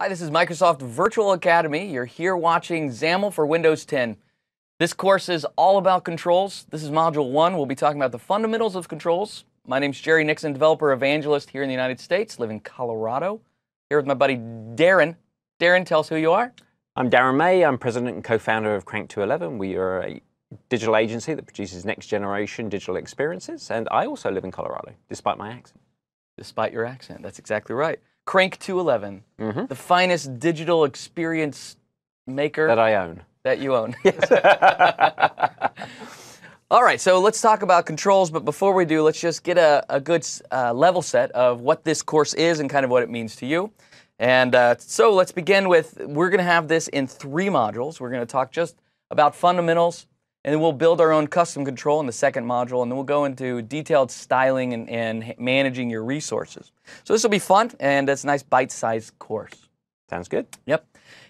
Hi, this is Microsoft Virtual Academy. You're here watching XAML for Windows 10. This course is all about controls. This is Module 1. We'll be talking about the fundamentals of controls. My name's Jerry Nixon, developer evangelist here in the United States, live in Colorado. Here with my buddy Daren. Daren, tell us who you are. I'm Daren May. I'm president and co-founder of Crank 211. We are a digital agency that produces next generation digital experiences, and I also live in Colorado, despite my accent. Despite your accent, that's exactly right. Crank 211, mm-hmm. the finest digital experience maker that I own. That you own. All right, so let's talk about controls, but before we do, let's just get a, a good uh, level set of what this course is and kind of what it means to you. And uh, so let's begin with we're going to have this in three modules. We're going to talk just about fundamentals, and then we'll build our own custom control in the second module, and then we'll go into detailed styling and, and managing your resources. So this will be fun, and it's a nice bite-sized course. Sounds good. Yep.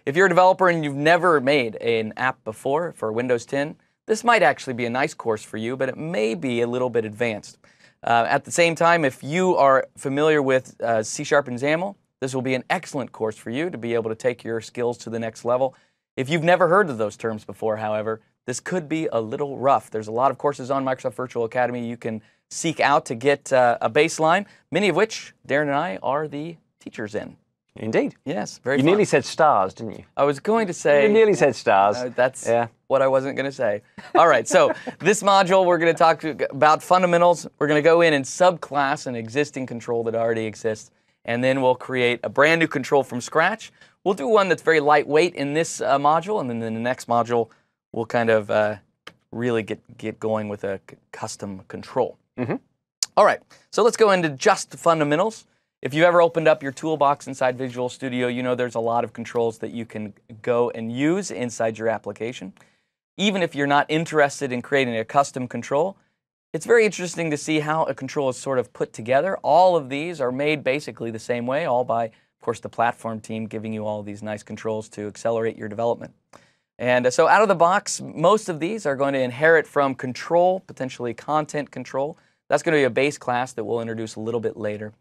If you're a developer and you've never made an app before for Windows 10, this might actually be a nice course for you, but it may be a little bit advanced. Uh, at the same time, if you are familiar with uh, C Sharp and XAML, this will be an excellent course for you to be able to take your skills to the next level. If you've never heard of those terms before, however, this could be a little rough. There's a lot of courses on Microsoft Virtual Academy you can seek out to get uh, a baseline, many of which Daren and I are the teachers in. Indeed. Yes, very You fun. nearly said stars, didn't you? I was going to say. You nearly said stars. Uh, that's yeah. what I wasn't going to say. All right, so this module, we're going to talk about fundamentals. We're going to go in and subclass an existing control that already exists, and then we'll create a brand new control from scratch. We'll do one that's very lightweight in this uh, module, and then in the next module, we'll kind of uh, really get, get going with a custom control. Mm-hmm. All right, so let's go into just fundamentals. If you've ever opened up your toolbox inside Visual Studio, you know there's a lot of controls that you can go and use inside your application. Even if you're not interested in creating a custom control, it's very interesting to see how a control is sort of put together. All of these are made basically the same way, all by, of course, the platform team giving you all these nice controls to accelerate your development. And uh, so out of the box, most of these are going to inherit from control, potentially content control. That's going to be a base class that we'll introduce a little bit later.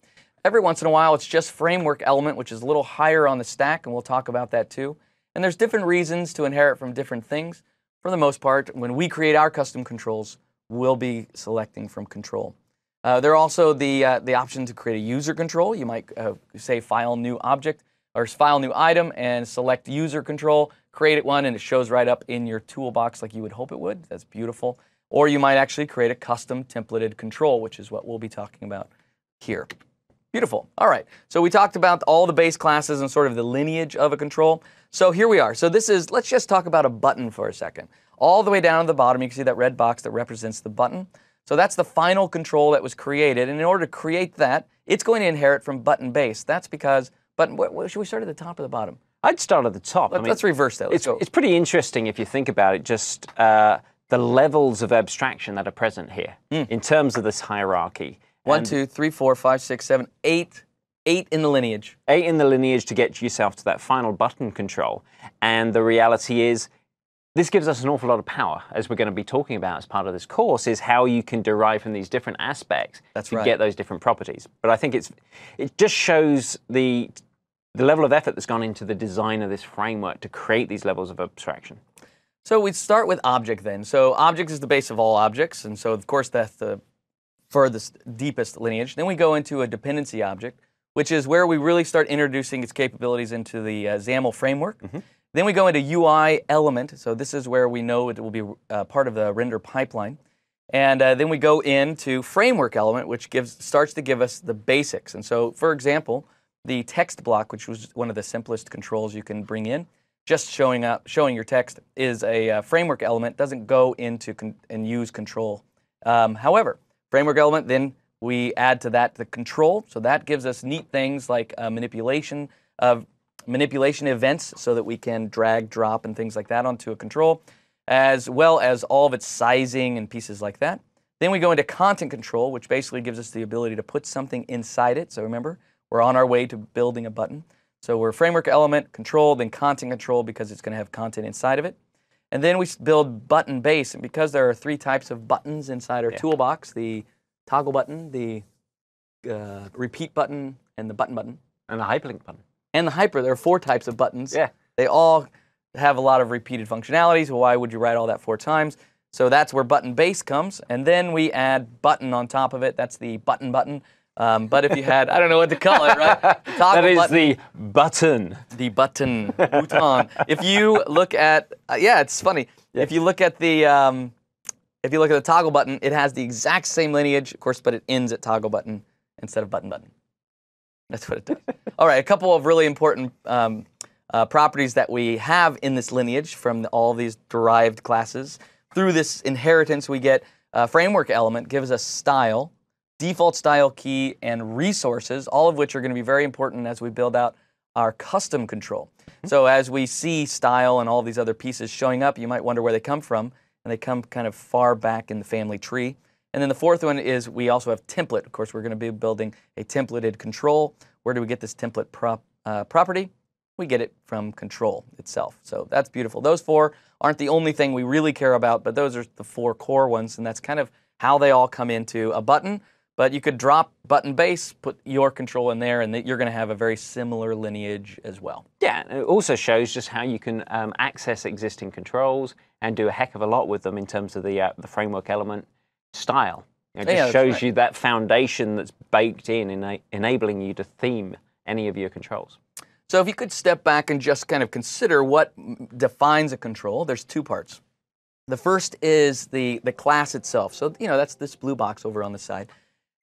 Every once in a while, it's just framework element, which is a little higher on the stack, and we'll talk about that too. And there's different reasons to inherit from different things. For the most part, when we create our custom controls, we'll be selecting from control. Uh, there are also the, uh, the option to create a user control. You might uh, say file new object or file new item and select user control, create it one, and it shows right up in your toolbox like you would hope it would. That's beautiful. Or you might actually create a custom templated control, which is what we'll be talking about here. Beautiful. All right. So we talked about all the base classes and sort of the lineage of a control. So here we are. So this is, let's just talk about a button for a second. All the way down at the bottom, you can see that red box that represents the button. So that's the final control that was created. And in order to create that, it's going to inherit from button base. That's because button, should we start at the top or the bottom? I'd start at the top. Let, us reverse that. Let's it's, go. it's pretty interesting if you think about it, just uh, the levels of abstraction that are present here mm. in terms of this hierarchy. One, two, three, four, five, six, seven, eight, eight in the lineage. Eight in the lineage to get yourself to that final button control. And the reality is, this gives us an awful lot of power, as we're going to be talking about as part of this course, is how you can derive from these different aspects That's to right. get those different properties. But I think it's it just shows the the level of effort that's gone into the design of this framework to create these levels of abstraction. So we'd start with object then. So object is the base of all objects, and so of course that's the furthest, deepest lineage. Then we go into a dependency object, which is where we really start introducing its capabilities into the uh, XAML framework. Mm-hmm. Then we go into UI element. So this is where we know it will be uh, part of the render pipeline. And uh, then we go into framework element, which gives starts to give us the basics. And so, for example, the text block, which was one of the simplest controls you can bring in, just showing up, showing your text, is a uh, framework element. Doesn't go into and use control. Um, however, framework element, then we add to that the control. So that gives us neat things like uh, manipulation of manipulation events, so that we can drag, drop, and things like that onto a control, as well as all of its sizing and pieces like that. Then we go into content control, which basically gives us the ability to put something inside it. So remember, we're on our way to building a button. So we're framework element, control, then content control because it's going to have content inside of it. And then we build button base. And because there are three types of buttons inside our yeah. toolbox the toggle button, the uh, repeat button, and the button button. And the hyperlink button. and the hyper. There are four types of buttons. Yeah. They all have a lot of repeated functionalities. Why would you write all that four times? So that's where button base comes. And then we add button on top of it. That's the button button. Um, but if you had, I don't know what to call it, right? That is button, the button. the button button. if you look at, uh, yeah, it's funny. If you look at the, um, if you look at the toggle button, it has the exact same lineage, of course, but it ends at toggle button instead of button button. That's what it does. All right, a couple of really important um, uh, properties that we have in this lineage from the, all these derived classes. Through this inheritance, we get a framework element, gives us style, default style key, and resources, all of which are going to be very important as we build out our custom control. So as we see style and all these other pieces showing up, you might wonder where they come from, and they come kind of far back in the family tree. And then the fourth one is we also have template. Of course, we're going to be building a templated control. Where do we get this template prop, uh, property? We get it from control itself. So that's beautiful. Those four aren't the only thing we really care about, but those are the four core ones, and that's kind of how they all come into a button. But you could drop button base, put your control in there, and you're going to have a very similar lineage as well. Yeah, it also shows just how you can um, access existing controls and do a heck of a lot with them in terms of the uh, the framework element style. It just Yeah, shows right. you that foundation that's baked in, ena- enabling you to theme any of your controls. So if you could step back and just kind of consider what m- defines a control, there's two parts. The first is the, the class itself. So, you know, that's this blue box over on the side.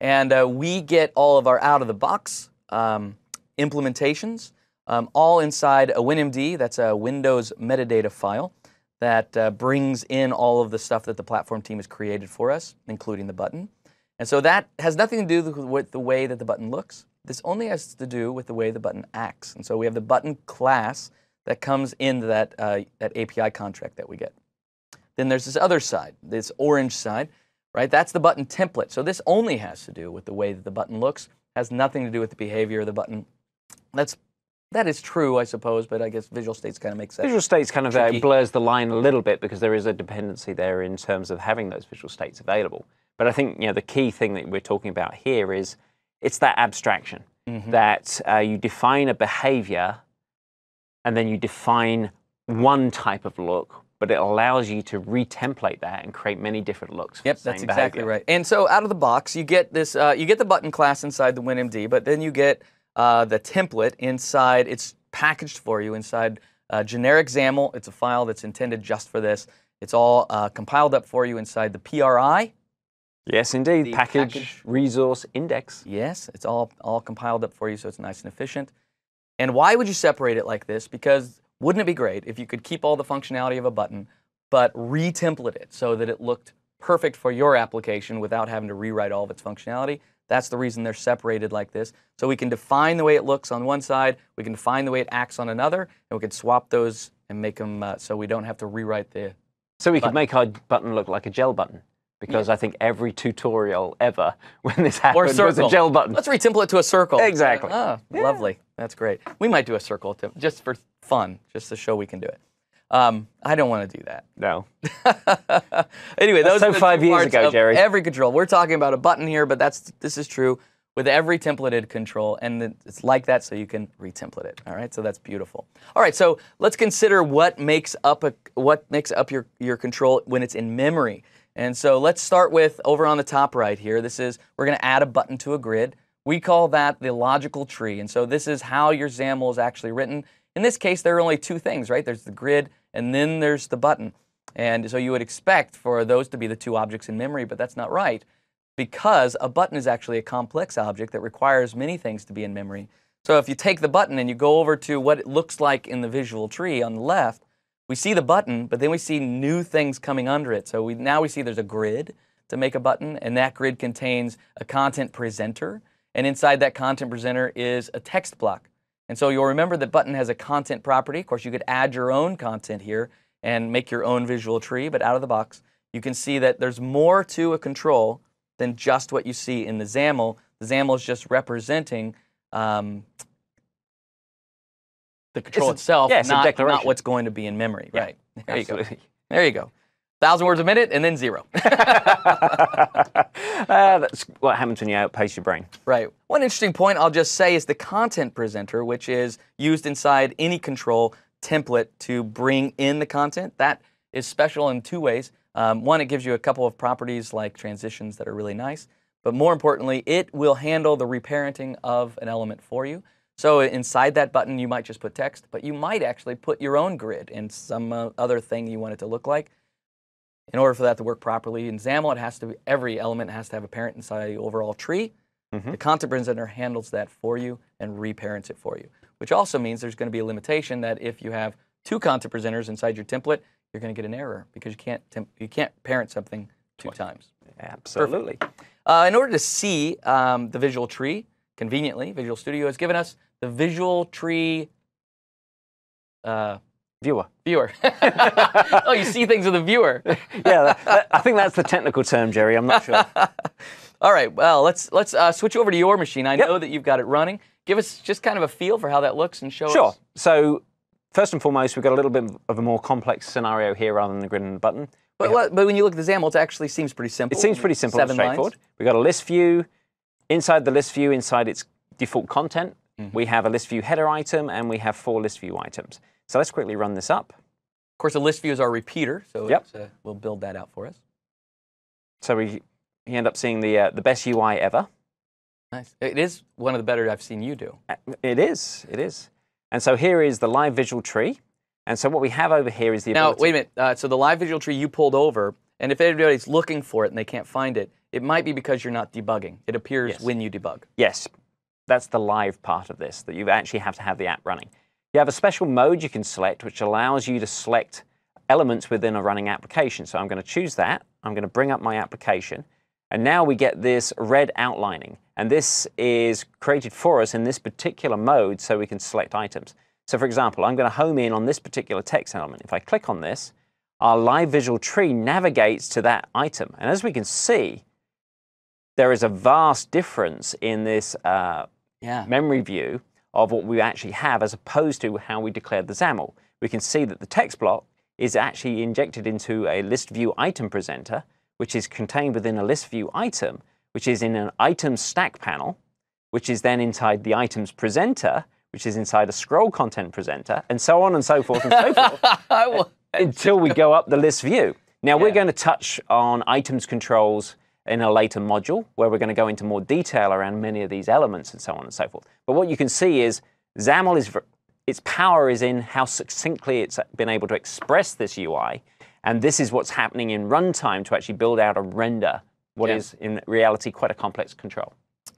And uh, we get all of our out of the box um, implementations um, all inside a WinMD. That's a Windows metadata file that uh, brings in all of the stuff that the platform team has created for us, including the button. And so that has nothing to do with the way that the button looks. This only has to do with the way the button acts. And so we have the button class that comes into that, uh, that API contract that we get. Then there's this other side, this orange side, right? That's the button template. So this only has to do with the way that the button looks, has nothing to do with the behavior of the button. That's that is true, I suppose, but I guess Visual States kind of makes sense. Visual states kind of uh, Tricky. blurs the line a little bit because there is a dependency there in terms of having those visual states available. But I think you know the key thing that we're talking about here is it's that abstraction Mm-hmm. that uh, you define a behavior and then you define one type of look, but it allows you to retemplate that and create many different looks. Yep, that's exactly behavior. right. And so out of the box, you get this. Uh, you get the button class inside the WinMD, but then you get uh, the template inside. It's packaged for you inside uh, generic XAML. It's a file that's intended just for this. It's all uh, compiled up for you inside the PRI. Yes, indeed. The Package, package- resource index. Yes, it's all all compiled up for you, so it's nice and efficient. And why would you separate it like this? Because wouldn't it be great if you could keep all the functionality of a button, but re-template it so that it looked perfect for your application without having to rewrite all of its functionality? That's the reason they're separated like this. So we can define the way it looks on one side, we can define the way it acts on another, and we can swap those and make them uh, so we don't have to rewrite the. So we Button. could make our button look like a gel button. Because I think every tutorial ever when this happens. Or happened a was a gel button. Let's retemplate it to a circle. Exactly. Ah, lovely. That's great. We might do a circle to, just for fun, just to show we can do it. Um, I don't want to do that. No. anyway, those so are the five years ago, Jerry. Every control. We're talking about a button here, but that's this is true with every templated control, and it's like that, so you can retemplate it. All right, so that's beautiful. All right, so let's consider what makes up a what makes up your your control when it's in memory. And so let's start with over on the top right here. This is we're going to add a button to a grid. We call that the logical tree. And so this is how your XAML is actually written. In this case, there are only two things, right? There's the grid, and then there's the button. And so you would expect for those to be the two objects in memory, but that's not right because a button is actually a complex object that requires many things to be in memory. So if you take the button and you go over to what it looks like in the visual tree on the left, we see the button, but then we see new things coming under it. So we, now we see there's a grid to make a button, and that grid contains a content presenter. And inside that content presenter is a text block. And so you'll remember that button has a content property. Of course, you could add your own content here and make your own visual tree, but out of the box, you can see that there's more to a control than just what you see in the XAML. The XAML is just representing um, the control a- itself, yeah, it's not, not what's going to be in memory. right. There you go. There you go. thousand words a minute, and then zero. Uh, that's what happens when you outpace your brain. Right. One interesting point I'll just say is the content presenter, which is used inside any control template to bring in the content. That is special in two ways. Um, one, it gives you a couple of properties like transitions that are really nice, but more importantly, it will handle the reparenting of an element for you. So inside that button, you might just put text, but you might actually put your own grid and some uh, other thing you want it to look like. In order for that to work properly in XAML, it has to be, every element has to have a parent inside the overall tree. Mm-hmm. The content presenter handles that for you and reparents it for you, which also means there's going to be a limitation that if you have two content presenters inside your template, you're going to get an error because you can't temp- you can't parent something two times. Absolutely. Uh, in order to see um, the visual tree conveniently, Visual Studio has given us the visual tree uh, Viewer. viewer. oh, you see things with a viewer. Yeah, that- I think that's the technical term, Jerry. I'm not sure. All right. Well, let's let's uh, switch over to your machine. I Yep. know that you've got it running. Give us just kind of a feel for how that looks and show Sure. us. Sure. So, first and foremost, we've got a little bit of a more complex scenario here rather than the grid and the button. But, what, but when you look at the XAML, it actually seems pretty simple. It seems pretty simple and Seven lines. straightforward. We've got a list view. Inside the list view, inside its default content, Mm-hmm. we have a list view header item and we have four list view items. So let's quickly run this up. Of course, a list view is our repeater, so Yep. it's, uh, we'll build that out for us. So we, we end up seeing the, uh, the best UI ever. Nice. It is one of the better I've seen you do. Uh, It is, it is. And so here is the live visual tree. And so what we have over here is the Now, ability. wait a minute. Uh, so the live visual tree you pulled over, and if anybody's looking for it and they can't find it, it might be because you're not debugging. It appears Yes. when you debug. Yes, that's the live part of this, that you actually have to have the app running. You have a special mode you can select, which allows you to select elements within a running application. So I'm going to choose that. I'm going to bring up my application. And now we get this red outlining. And this is created for us in this particular mode so we can select items. So for example, I'm going to home in on this particular text element. If I click on this, our live visual tree navigates to that item. And as we can see, there is a vast difference in this uh, Yeah. memory view of what we actually have as opposed to how we declared the XAML. We can see that the text block is actually injected into a list view item presenter, which is contained within a list view item, which is in an items stack panel, which is then inside the items presenter, which is inside a scroll content presenter, and so on and so forth and so forth until we go up the list view. Now, we're going to touch on items controls in a later module where we're going to go into more detail around many of these elements and so on and so forth. But what you can see is XAML is, its power is in how succinctly it's been able to express this UI. And this is what's happening in runtime to actually build out a render, what Yeah. is in reality quite a complex control.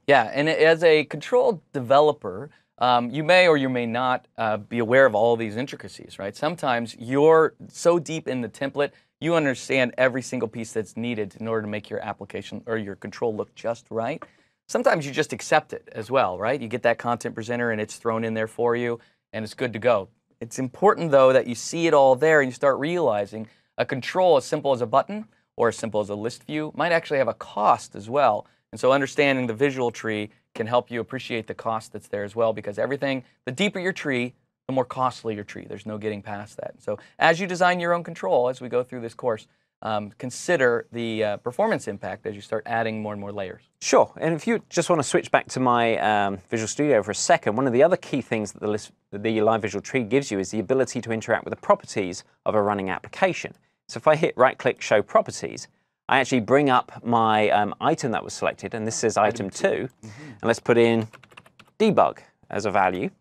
Yeah, and as a control developer, um, you may or you may not uh, be aware of all these intricacies, right? Sometimes you're so deep in the template, you understand every single piece that's needed in order to make your application or your control look just right. Sometimes you just accept it as well, right? You get that content presenter and it's thrown in there for you and it's good to go. It's important though that you see it all there and you start realizing a control as simple as a button or as simple as a list view might actually have a cost as well. And so understanding the visual tree can help you appreciate the cost that's there as well because everything, the deeper your tree, the more costly your tree. There's no getting past that. So as you design your own control as we go through this course, um, consider the uh, performance impact as you start adding more and more layers. Sure. And if you just want to switch back to my um, Visual Studio for a second, one of the other key things that the, list, the Live Visual Tree gives you is the ability to interact with the properties of a running application. So if I hit right click Show Properties, I actually bring up my um, item that was selected, and this is item 2. And let's put in debug as a value.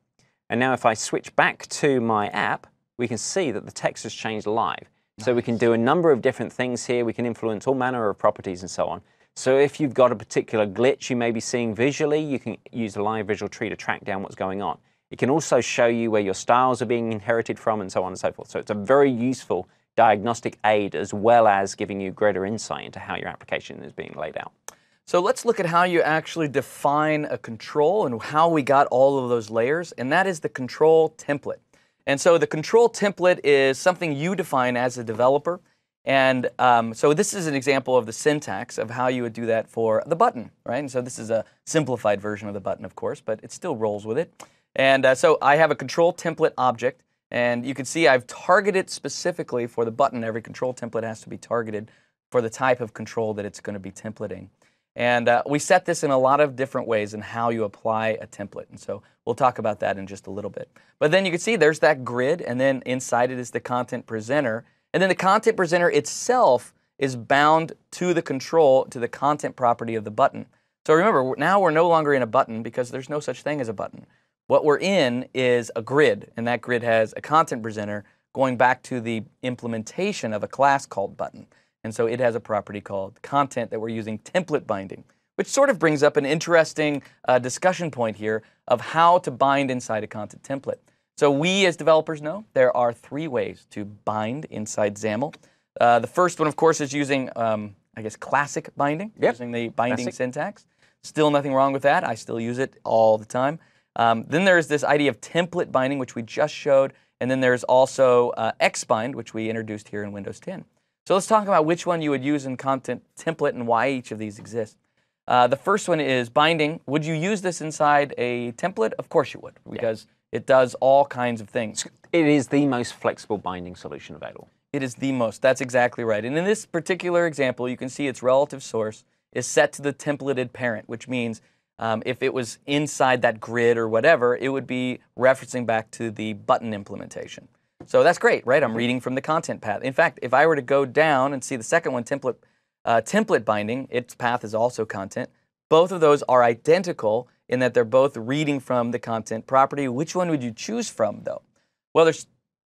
And now if I switch back to my app, we can see that the text has changed live. So we can do a number of different things here. We can influence all manner of properties and so on. So if you've got a particular glitch you may be seeing visually, you can use the live visual tree to track down what's going on. It can also show you where your styles are being inherited from and so on and so forth. So it's a very useful diagnostic aid as well as giving you greater insight into how your application is being laid out. So let's look at how you actually define a control and how we got all of those layers, and that is the control template. And so the control template is something you define as a developer. And um, so this is an example of the syntax of how you would do that for the button, right? And so this is a simplified version of the button, of course, but it still rolls with it. And uh, so I have a control template object, And you can see I've targeted specifically for the button. Every control template has to be targeted for the type of control that it's going to be templating. And uh, we set this in a lot of different ways in how you apply a template. And so we'll talk about that in just a little bit. But then you can see there's that grid, and then inside it is the content presenter. And then the content presenter itself is bound to the control, to the content property of the button. So remember, now we're no longer in a button because there's no such thing as a button. What we're in is a grid, and that grid has a content presenter going back to the implementation of a class called button. And so it has a property called content that we're using template binding, which sort of brings up an interesting uh, discussion point here of how to bind inside a content template. So we as developers know there are three ways to bind inside XAML. Uh, the first one, of course, is using, um, I guess, classic binding, Yep. using the binding Classic. syntax. Still nothing wrong with that. I still use it all the time. Um, then there's this idea of template binding, which we just showed. And then there's also uh, Xbind, which we introduced here in Windows 10. So let's talk about which one you would use in content template and why each of these exists. Uh, the first one is binding. Would you use this inside a template? Of course you would, because it does all kinds of things. It is the most flexible binding solution available. It is the most. That's exactly right. And in this particular example, you can see its relative source is set to the templated parent, which means um, if it was inside that grid or whatever, it would be referencing back to the button implementation. So that's great, right? I'm reading from the content path. In fact, if I were to go down and see the second one, template, uh, template binding, its path is also content. Both of those are identical in that they're both reading from the content property. Which one would you choose from, though? Well, there's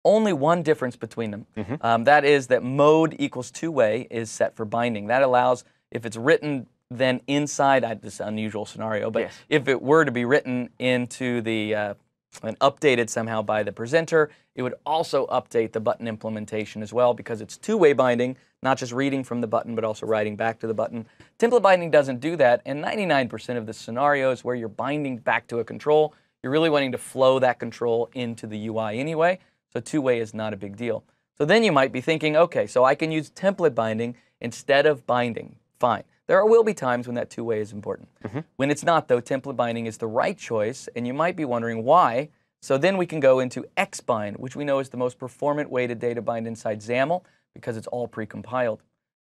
only one difference between them. Um, that is that mode equals two-way is set for binding. That allows if it's written then inside I, this unusual scenario, but Yes. if it were to be written into the uh, and updated somehow by the presenter, it would also update the button implementation as well because it's two-way binding, not just reading from the button but also writing back to the button. Template binding doesn't do that, and 99% of the scenarios where you're binding back to a control, you're really wanting to flow that control into the UI anyway. So two-way is not a big deal. So then you might be thinking, okay, so I can use template binding instead of binding. Fine. There will be times when that two-way is important. When it's not, though, template binding is the right choice, and you might be wondering why. So then we can go into Xbind, which we know is the most performant way to data bind inside XAML because it's all precompiled.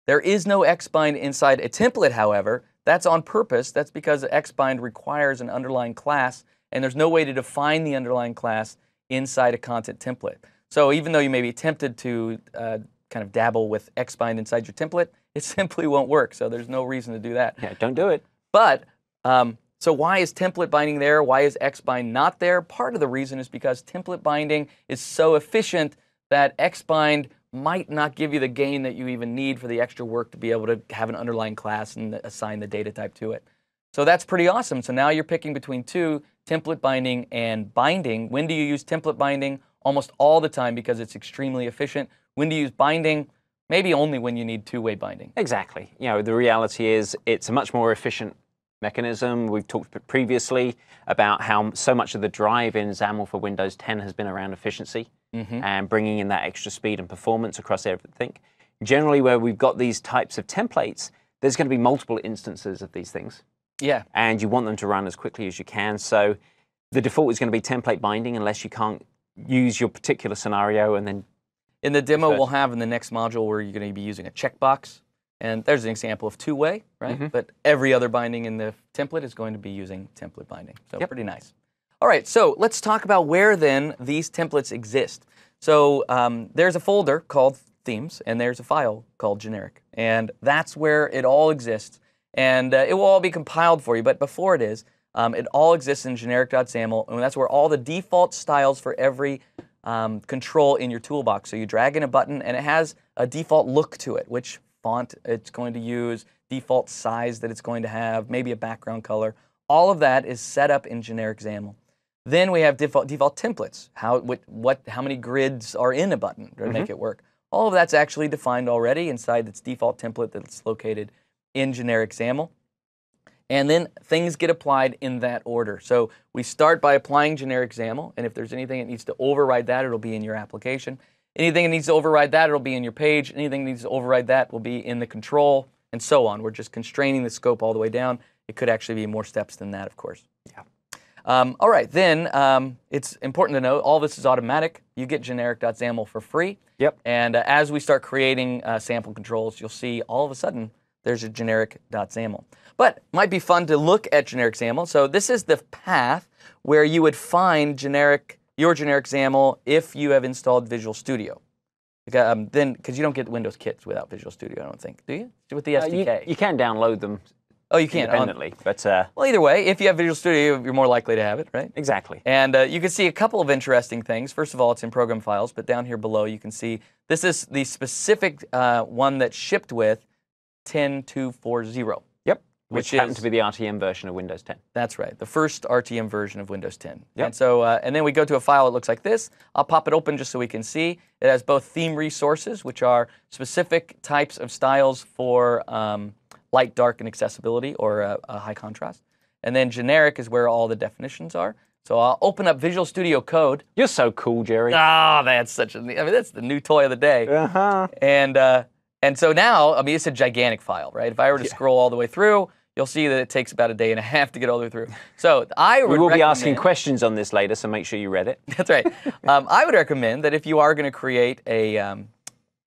There is no Xbind inside a template, however. That's on purpose. That's because Xbind requires an underlying class, and there's no way to define the underlying class inside a content template. So even though you may be tempted to uh, kind of dabble with Xbind inside your template, it simply won't work. So there's no reason to do that. Yeah, don't do it. But um, so why is template binding there? Why is Xbind not there? Part of the reason is because template binding is so efficient that Xbind might not give you the gain that you even need for the extra work to be able to have an underlying class and assign the data type to it. So that's pretty awesome. So now you're picking between two, template binding and binding. When do you use template binding? Almost all the time because it's extremely efficient. When do you use binding? Maybe only when you need two-way binding. Exactly. You know, the reality is it's a much more efficient mechanism. We've talked previously about how so much of the drive in XAML for Windows 10 has been around efficiency mm-hmm. and bringing in that extra speed and performance across everything. Generally, where we've got these types of templates, there's going to be multiple instances of these things, Yeah. and you want them to run as quickly as you can. So the default is going to be template binding unless you can't use your particular scenario and then In the demo we'll have in the next module where you're going to be using a checkbox. And there's an example of two-way, right? Mm-hmm. But every other binding in the template is going to be using template binding. So Yep. pretty nice. All right, so let's talk about where then these templates exist. So um, there's a folder called themes, and there's a file called generic. And that's where it all exists. And uh, it will all be compiled for you. But before it is, um, it all exists in generic.xaml, and that's where all the default styles for every um, control in your toolbox. So you drag in a button, and it has a default look to it, which font it's going to use, default size that it's going to have, maybe a background color. All of that is set up in generic XAML. Then we have default, default templates. How what, what how many grids are in a button to make it work? All of that's actually defined already inside its default template that's located in generic XAML. And then things get applied in that order. So we start by applying generic XAML, and if there's anything that needs to override that, it'll be in your application. Anything that needs to override that, it'll be in your page. Anything that needs to override that will be in the control, and so on. We're just constraining the scope all the way down. It could actually be more steps than that, of course. Yeah. Um, all right, then um, it's important to note all this is automatic. You get generic.xaml for free. Yep. And uh, as we start creating uh, sample controls, you'll see all of a sudden there's a generic.xaml. But it might be fun to look at generic XAML. So this is the path where you would find generic your generic XAML if you have installed Visual Studio. Um, then, because you don't get Windows kits without Visual Studio, I don't think. Do you? With the Uh, you, SDK. you can download them oh, you can't. on- independently, but uh, well, either way, if you have Visual Studio, you're more likely to have it, right? exactly. And uh, you can see a couple of interesting things. First of all, it's in program files, but down here below, you can see this is the specific uh, one that shipped with 10240. Yep. which Which, happens is- to be the RTM version of Windows 10. That's right, the first RTM version of Windows 10. Yep. And so, uh, and then we go to a file that looks like this. I'll pop it open just so we can see. It has both theme resources, which are specific types of styles for um, light, dark, and accessibility, or uh, uh, high contrast. And then generic is where all the definitions are. So I'll open up Visual Studio Code. You're so cool, Jerry. Ah, that's such a. I mean, that's the new toy of the day. Uh-huh. And uh, and so now, I mean, it's a gigantic file, right? If I were to scroll all the way through, you'll see that it takes about a day and a half to get all the way through. So I would We will be asking questions on this later, so make sure you read it. That's right. Um, I would recommend that if you are going to create a um,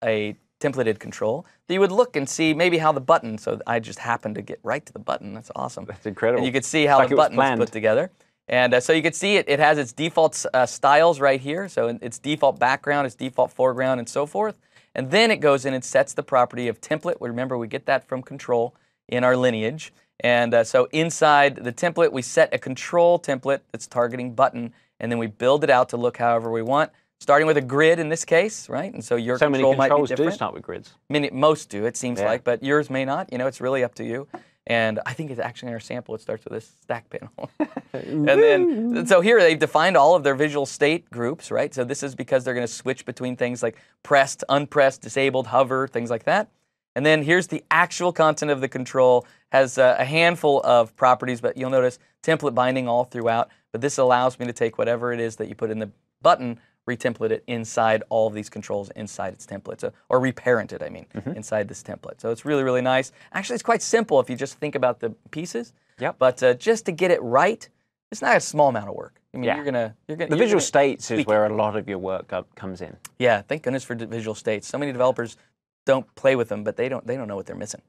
a templated control, that you would look and see maybe how the button. So I just happened to get right to the button. That's awesome. That's incredible. And you could see how Like the was button was put together. And uh, so you can see it, it has its default uh, styles right here. So its default background, its default foreground, and so forth. And then it goes in and sets the property of template. Remember, we get that from control in our lineage. And uh, so inside the template, we set a control template that's targeting button, and then we build it out to look however we want, starting with a grid in this case, right? And so your so many control might be controls do start with grids. Many, most do, it seems Yeah. like, but yours may not. You know, it's really up to you. And I think it's actually in our sample, it starts with this stack panel. and then, so here they've defined all of their visual state groups, right? So this is because they're going to switch between things like pressed, unpressed, disabled, hover, things like that. And then here's the actual content of the control, has uh, a handful of properties, but you'll notice template binding all throughout. But this allows me to take whatever it is that you put in the button, retemplate it inside all of these controls inside its template, so, or reparent it, I mean, inside this template. So it's really, really nice. Actually, it's quite simple if you just think about the pieces. Yep. But uh, just to get it right, it's not a small amount of work. I mean, Yeah. you're gonna, you're gonna. The you're visual gonna- states is where a lot of your work comes in. yeah, thank goodness for visual states. So many developers don't play with them, but they don't they don't know what they're missing.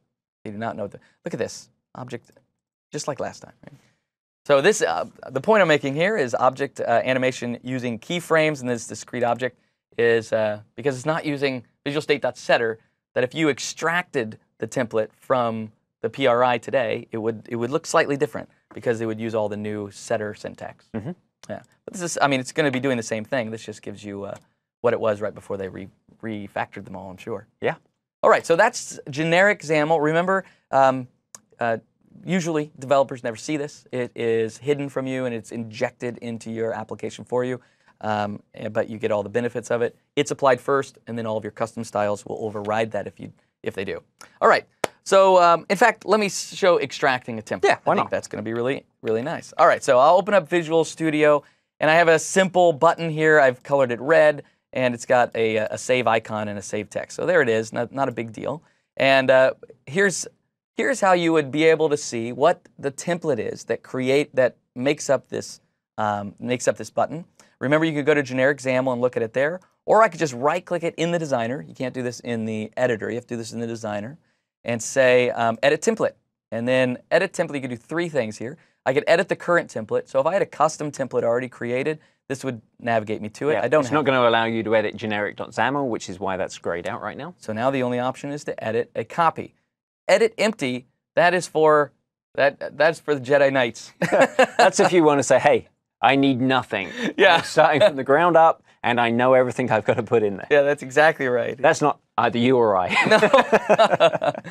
They do not know. What the, look at this object, just like last time. Right? So this uh, the point I'm making here is object uh, animation using keyframes and this discrete object is uh, because it's not using visual state.setter. That if you extracted the template from the PRI today, it would it would look slightly different because it would use all the new setter syntax. Mhm. Yeah, but this is I mean it's going to be doing the same thing. This just gives you uh, what it was right before they re- refactored them all. I'm sure. Yeah. All right, so that's generic XAML. Remember, um, uh, usually developers never see this. It is hidden from you and it's injected into your application for you, um, eh, but you get all the benefits of it. It's applied first, and then all of your custom styles will override that if you if they do. All right. So, um, in fact, let me show extracting a template. Yeah, why I think not? that's going to be really really nice. All right, so I'll open up Visual Studio, and I have a simple button here. I've colored it red and it's got a, a save icon and a save text. So there it is, not, not a big deal. And uh, here's here's how you would be able to see what the template is that create that makes up this um, makes up this button. Remember, you could go to generic XAML and look at it there, or I could just right-click it in the designer. You can't do this in the editor. You have to do this in the designer, and say um, edit template. And then edit template, you could do three things here. I could edit the current template. So if I had a custom template already created, this would navigate me to it. I don't it's not going to allow you to edit generic.xaml, which is why that's grayed out right now. So now the only option is to edit a copy. Edit empty, that is for that that's for the Jedi Knights. That's if you want to say, hey, I need nothing. Yeah. I'm starting from the ground up, and I know everything I've got to put in there. yeah, that's exactly right. That's not either you or I.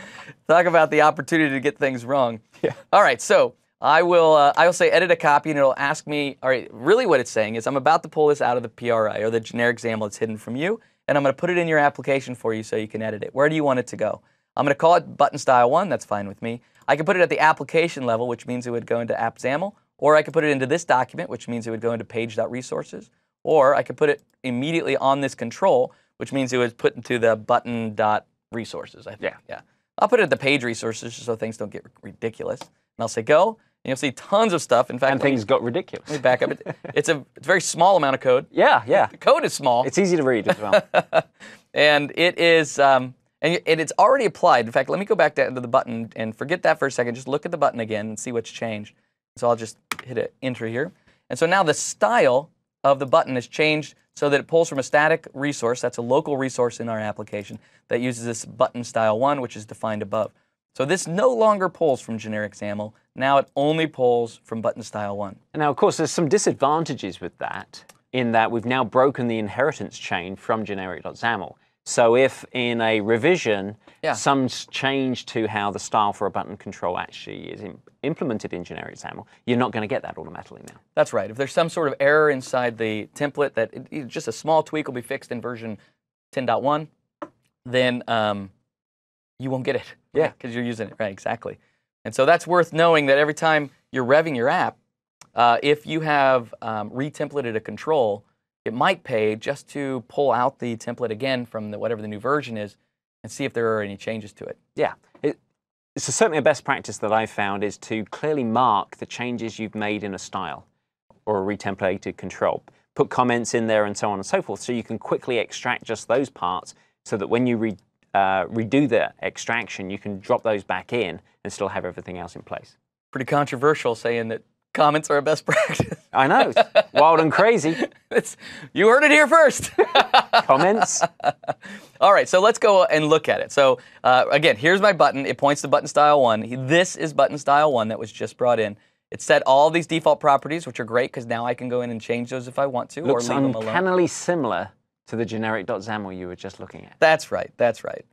Talk about the opportunity to get things wrong. Yeah. All right, so I will uh, I will say edit a copy and it'll ask me. All right, really what it's saying is I'm about to pull this out of the PRI or the generic XAML that's hidden from you, and I'm going to put it in your application for you so you can edit it. Where do you want it to go? I'm going to call it button style one. That's fine with me. I can put it at the application level, which means it would go into app XAML, or I could put it into this document, which means it would go into page.resources, or I could put it immediately on this control, which means it was put into the button.resources. I think. Yeah. Yeah. I'll put it at the page resources just so things don't get ridiculous. And I'll say go. And you'll see tons of stuff. In fact, And let me- things got ridiculous. let me back up. It- It's a, it's a very small amount of code. Yeah, yeah. The code is small. It's easy to read as well. and it is um, and, and it's already applied. In fact, let me go back to the button and forget that for a second. Just look at the button again and see what's changed. So I'll just hit enter here. And so now the style of the button has changed so that it pulls from a static resource. That's a local resource in our application that uses this button style one, which is defined above. So this no longer pulls from generic XAML. Now it only pulls from button style one. Now, of course, there's some disadvantages with that in that we've now broken the inheritance chain from generic.xaml. So if in a revision, Yeah. some change to how the style for a button control actually is im- implemented in generic XAML, you're not going to get that automatically now. That's right. If there's some sort of error inside the template that it, it- just a small tweak will be fixed in version 10.1, then um, you won't get it. Yeah. Because you're using it. Right, exactly. And so that's worth knowing that every time you're revving your app, uh, if you have um, retemplated a control, it might pay just to pull out the template again from the, whatever the new version is and see if there are any changes to it. Yeah. It, so certainly a best practice that I've found is to clearly mark the changes you've made in a style or a retemplated control. Put comments in there and so on and so forth so you can quickly extract just those parts so that when you re, uh, redo the extraction, you can drop those back in and still have everything else in place. Pretty controversial saying that comments are a best practice. I know, wild and crazy. It's, you heard it here first. Comments. All right, so let's go and look at it. So uh, again, here's my button. It points to button style one. This is button style one that was just brought in. It set all these default properties, which are great because now I can go in and change those if I want to, Looks or leave them alone. uncannily similar to the generic.xaml you were just looking at. That's right. That's right.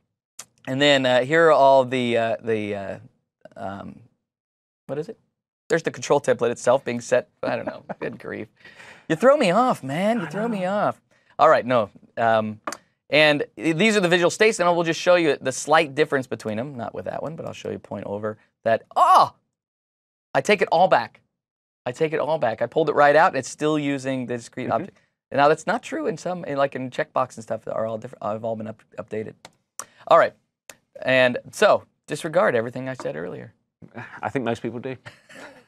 And then uh, here are all the uh, the uh, um, what is it? There's the control template itself being set. I don't know. Good grief! You throw me off, man. You throw me off. All right, no. Um, and these are the visual states, and I will just show you the slight difference between them. Not with that one, but I'll show you point over that. Oh, I take it all back. I take it all back. I pulled it right out, and it's still using the discrete object. Now that's not true in some, in like in checkbox and stuff that are all different. Have all been up, updated. All right, and so disregard everything I said earlier. I think most people do.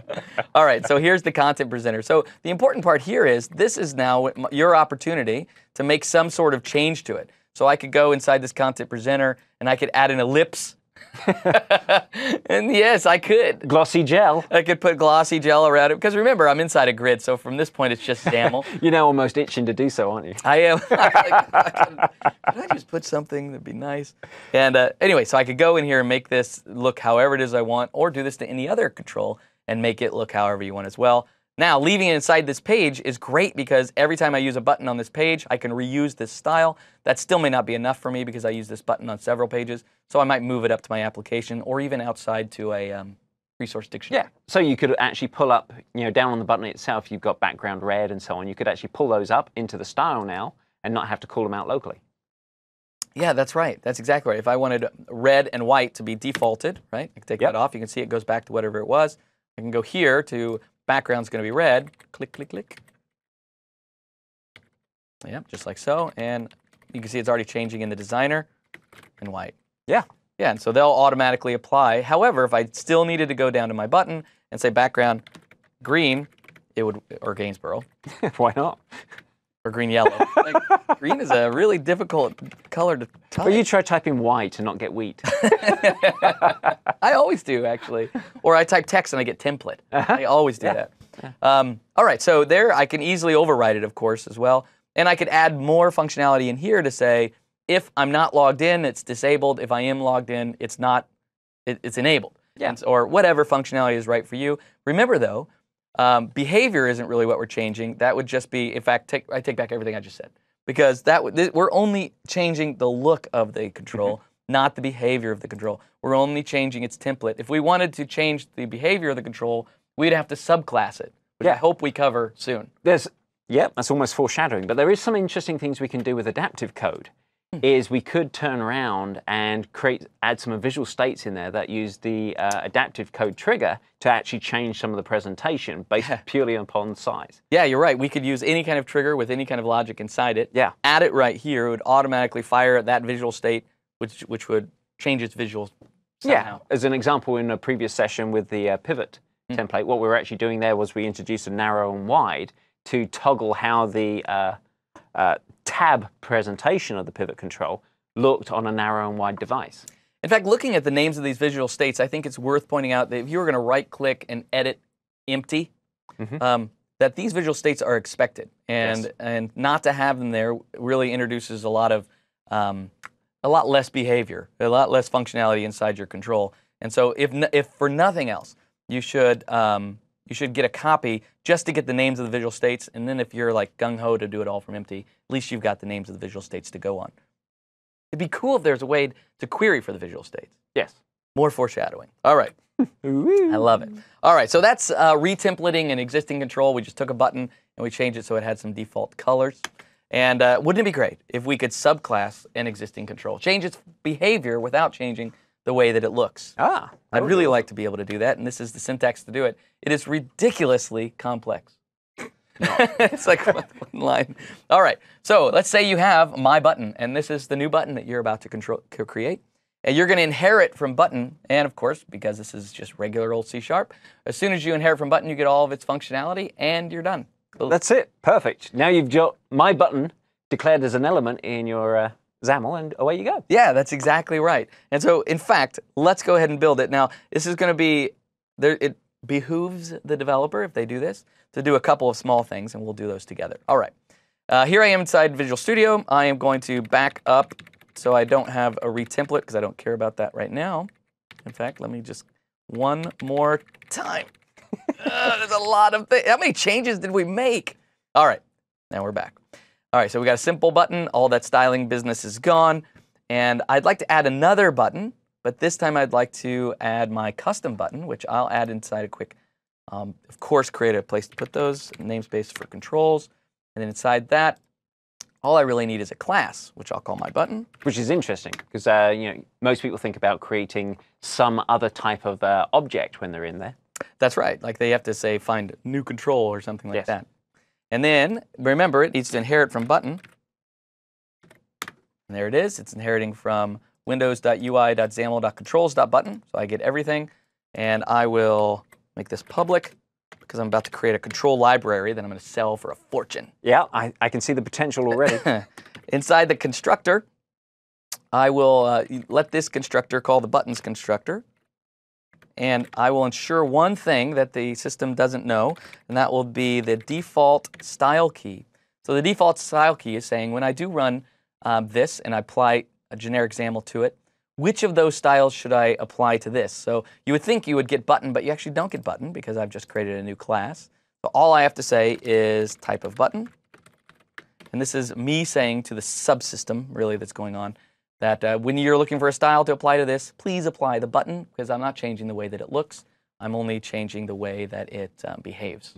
All right, so here's the content presenter. So the important part here is this is now your opportunity to make some sort of change to it. So I could go inside this content presenter and I could add an ellipse. and yes, I could. Glossy gel. I could put glossy gel around it because remember I'm inside a grid, so from this point it's just XAML. You're now almost itching to do so, aren't you? I am. I can, can I just put something that'd be nice? And uh, anyway, so I could go in here and make this look however it is I want, or do this to any other control and make it look however you want as well. Now, leaving it inside this page is great because every time I use a button on this page, I can reuse this style. That still may not be enough for me because I use this button on several pages. So I might move it up to my application or even outside to a um, resource dictionary. Yeah. So you could actually pull up, you know, down on the button itself, you've got background red and so on. You could actually pull those up into the style now and not have to call them out locally. Yeah, that's right. That's exactly right. If I wanted red and white to be defaulted, right? I can take Yep. that off. You can see it goes back to whatever it was. I can go here to background's going to be red. Click, click, click. Yep, just like so. And you can see it's already changing in the designer and white. Yeah. Yeah, and so they'll automatically apply. However, if I still needed to go down to my button and say background green, it would, or Gainsboro, Why not? Or green yellow. Like, green is a really difficult color to type. But you try typing white and not get wheat. I always do, actually. Or I type text and I get template. I always do that. Um, all right, so there I can easily override it, of course, as well. And I could add more functionality in here to say, if I'm not logged in, it's disabled. If I am logged in, it's not, it, it's enabled. Yeah. And or whatever functionality is right for you. Remember, though, um, behavior isn't really what we're changing. That would just be, in fact, take, I take back everything I just said. Because that would, th- we're only changing the look of the control, not the behavior of the control. We're only changing its template. If we wanted to change the behavior of the control, we'd have to subclass it, which I hope we cover soon. There's, yeah, that's almost foreshadowing. But there is some interesting things we can do with adaptive code. Is we could turn around and create, add some visual states in there that use the uh, adaptive code trigger to actually change some of the presentation based purely upon size. Yeah, you're right. We could use any kind of trigger with any kind of logic inside it. Yeah. Add it right here. It would automatically fire at that visual state, which which would change its visual somehow. As an example, in a previous session with the uh, pivot Hmm. template, what we were actually doing there was we introduced a narrow and wide to toggle how the uh, uh, tab presentation of the pivot control looked on a narrow and wide device. In fact, looking at the names of these visual states, I think it's worth pointing out that if you were going to right click and edit empty, Mhm. um, that these visual states are expected. And, Yes. and not to have them there really introduces a lot of um, a lot less behavior, a lot less functionality inside your control. And so, if, if for nothing else, you should um, you should get a copy just to get the names of the visual states. And then, if you're like gung ho to do it all from empty, at least you've got the names of the visual states to go on. It'd be cool if there's a way to query for the visual states. Yes. More foreshadowing. All right. I love it. All right, so that's uh, retemplating an existing control. We just took a button and we changed it so it had some default colors. And uh, wouldn't it be great if we could subclass an existing control, change its behavior without changing the way that it looks? Ah, I'd really like to be able to do that, and this is the syntax to do it. It is ridiculously complex. it's like one, line. All right, so let's say you have my button, and this is the new button that you're about to control, create. And you're going to inherit from button, and of course, because this is just regular old C sharp, as soon as you inherit from button, you get all of its functionality, and you're done. That's it. Perfect. Now you've got my button declared as an element in your uh, XAML, and away you go. Yeah, that's exactly right. And so, in fact, let's go ahead and build it. Now, this is going to be there. It behooves the developer if they do this to do a couple of small things, and we'll do those together. All right. Uh, here I am inside Visual Studio. I am going to back up so I don't have a retemplate because I don't care about that right now. In fact, let me just one more time. Uh, there's a lot of things. How many changes did we make? All right, now we're back. All right, so we got a simple button. All that styling business is gone. And I'd like to add another button, but this time I'd like to add my custom button, which I'll add inside a quick, um, of course, create a place to put those, namespace for controls. And then inside that, all I really need is a class, which I'll call my button. Which is interesting because uh, you know most people think about creating some other type of uh, object when they're in there. That's right. Like they have to say find new control or something like Yes. that. And then remember, it needs to inherit from button. And there it is. It's inheriting from windows.ui.xaml.controls.button. So I get everything. And I will make this public because I'm about to create a control library that I'm going to sell for a fortune. Yeah, I, I can see the potential already. Inside the constructor, I will uh, let this constructor call the buttons constructor. And I will ensure one thing that the system doesn't know, and that will be the default style key. So the default style key is saying when I do run um, this and I apply a generic XAML to it, which of those styles should I apply to this? So you would think you would get button, but you actually don't get button because I've just created a new class. So all I have to say is type of button. And this is me saying to the subsystem, really, that's going on, that uh, when you're looking for a style to apply to this, please apply the button because I'm not changing the way that it looks. I'm only changing the way that it um, behaves.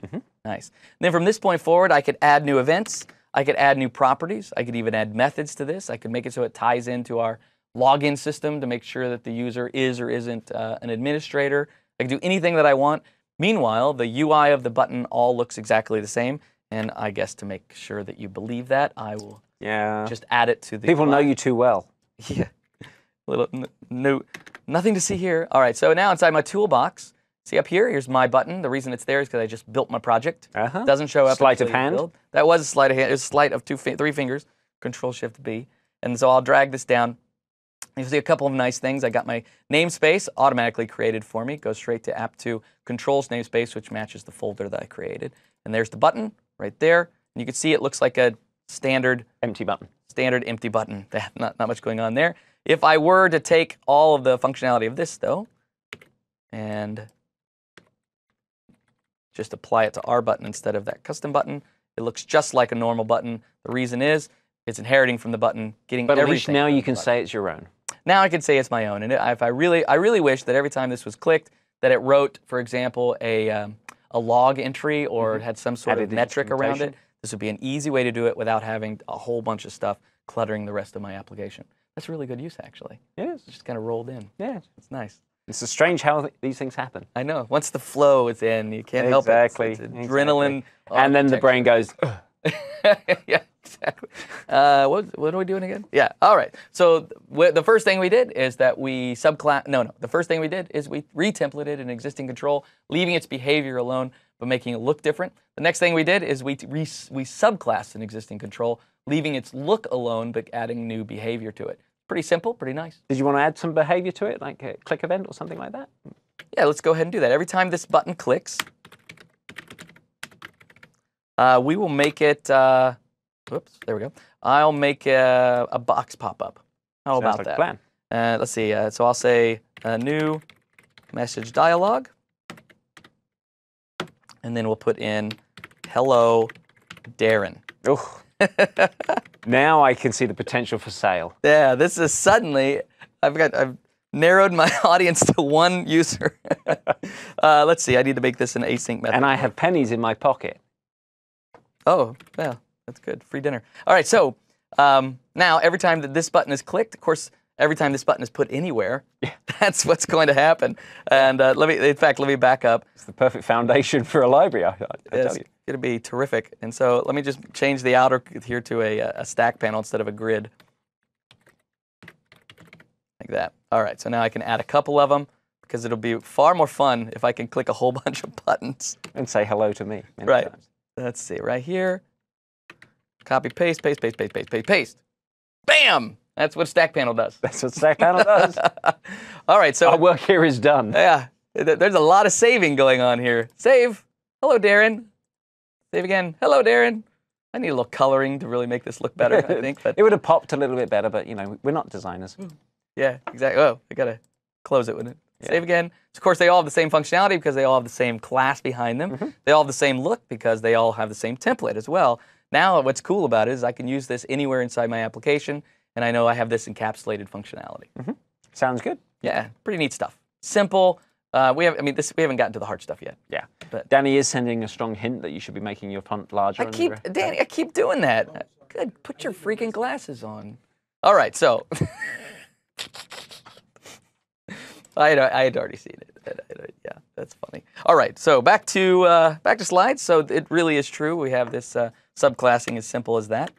Nice. then from this point forward, I could add new events. I could add new properties. I could even add methods to this. I could make it so it ties into our login system to make sure that the user is or isn't uh, an administrator. I can do anything that I want. Meanwhile, the UI of the button all looks exactly the same. And I guess to make sure that you believe that, I will yeah. just add it to the People know you too well. Yeah. Little no, nothing to see here. All right, so now inside my toolbox, see up here, here's my button. The reason it's there is because I just built my project. Uh-huh. Doesn't show up. Sleight of hand? build. That was a sleight of hand. It was a sleight of two, fi- three fingers. Control Shift B, and so I'll drag this down. You'll see a couple of nice things. I got my namespace automatically created for me. Goes straight to app2 controls namespace, which matches the folder that I created. And there's the button right there. And you can see it looks like a standard Empty button. Standard empty button. Not, not much going on there. If I were to take all of the functionality of this, though, and just apply it to our button instead of that custom button, it looks just like a normal button. The reason is it's inheriting from the button, getting But at least now you can button. say it's your own. Now I can say it's my own. And if I really, I really wish that every time this was clicked, that it wrote, for example, a, um, a log entry or it had some sort Added of metric around it. Instrumentation. This would be an easy way to do it without having a whole bunch of stuff cluttering the rest of my application. That's really good use, actually. Yes. It's just kind of rolled in. Yeah. It's nice. It's so strange how th- these things happen. I know. Once the flow is in, you can't Exactly. help it. It's, it's adrenaline. And then the brain goes, "Ugh." yeah, exactly. Uh, what, what are we doing again? Yeah. All right. So w- the first thing we did is that we subclass. No, no. The first thing we did is we retemplated an existing control, leaving its behavior alone, but making it look different. The next thing we did is we re- we subclassed an existing control, leaving its look alone, but adding new behavior to it. Pretty simple. Pretty nice. Did you want to add some behavior to it, like a click event or something like that? Yeah. Let's go ahead and do that. Every time this button clicks, uh, we will make it. Uh, whoops. There we go. I'll make a, a box pop up. How Sounds about like that? plan. Uh, let's see. Uh, so I'll say a new message dialog, and then we'll put in hello, Daren. Oh. now I can see the potential for sale. Yeah, this is suddenly I've got I've narrowed my audience to one user. uh, let's see. I need to make this an async method. And I have pennies in my pocket. Oh, well, that's good. Free dinner. All right, so um, now every time that this button is clicked, of course, every time this button is put anywhere, that's what's going to happen. And uh, let me, in fact, let me back up. It's the perfect foundation for a library, I, I, tell you. It's going to be terrific. And so let me just change the outer here to a, a stack panel instead of a grid. Like that. All right, so now I can add a couple of them because it'll be far more fun if I can click a whole bunch of buttons. And say hello to me. Right. times. Let's see, right here. Copy, paste, paste, paste, paste, paste, paste, paste. Bam! That's what Stack Panel does. That's what Stack Panel does. All right, so Our work here is done. yeah, there's a lot of saving going on here. Save. Hello, Daren. Save again. Hello, Daren. I need a little coloring to really make this look better, I think. But it would have popped a little bit better, but you know, we're not designers. Hmm. yeah, exactly. Oh, I gotta close it with it. Save again. So of course, they all have the same functionality because they all have the same class behind them. Mm-hmm. They all have the same look because they all have the same template as well. Now, what's cool about it is I can use this anywhere inside my application, and I know I have this encapsulated functionality. Sounds good. Yeah, pretty neat stuff. Simple. Uh, we have. I mean, this we haven't gotten to the hard stuff yet. Yeah. But- Danny is sending a strong hint that you should be making your font larger. I keep, Danny, I keep doing that. Good. Put your freaking glasses on. All right, so I had, I had already seen it. Yeah, that's funny. All right, so back to uh, back to slides. So it really is true. We have this uh, subclassing as simple as that.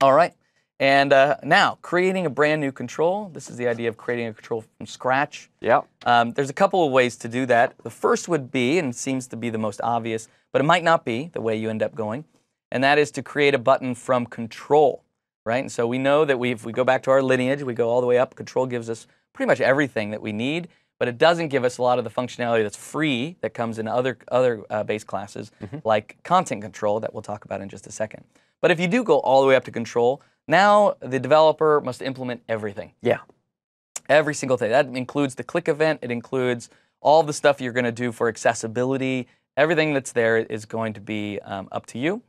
All right, and uh, now creating a brand new control. This is the idea of creating a control from scratch. Yep. Um, there's a couple of ways to do that. The first would be, and seems to be the most obvious, but it might not be the way you end up going, and that is to create a button from control, right? And so we know that we, if we go back to our lineage, we go all the way up. Control gives us pretty much everything that we need, but it doesn't give us a lot of the functionality that's free that comes in other other uh, base classes, like content control that we'll talk about in just a second. But if you do go all the way up to control, now the developer must implement everything Yeah. every single thing. That includes the click event. It includes all the stuff you're going to do for accessibility. Everything that's there is going to be um, up to you.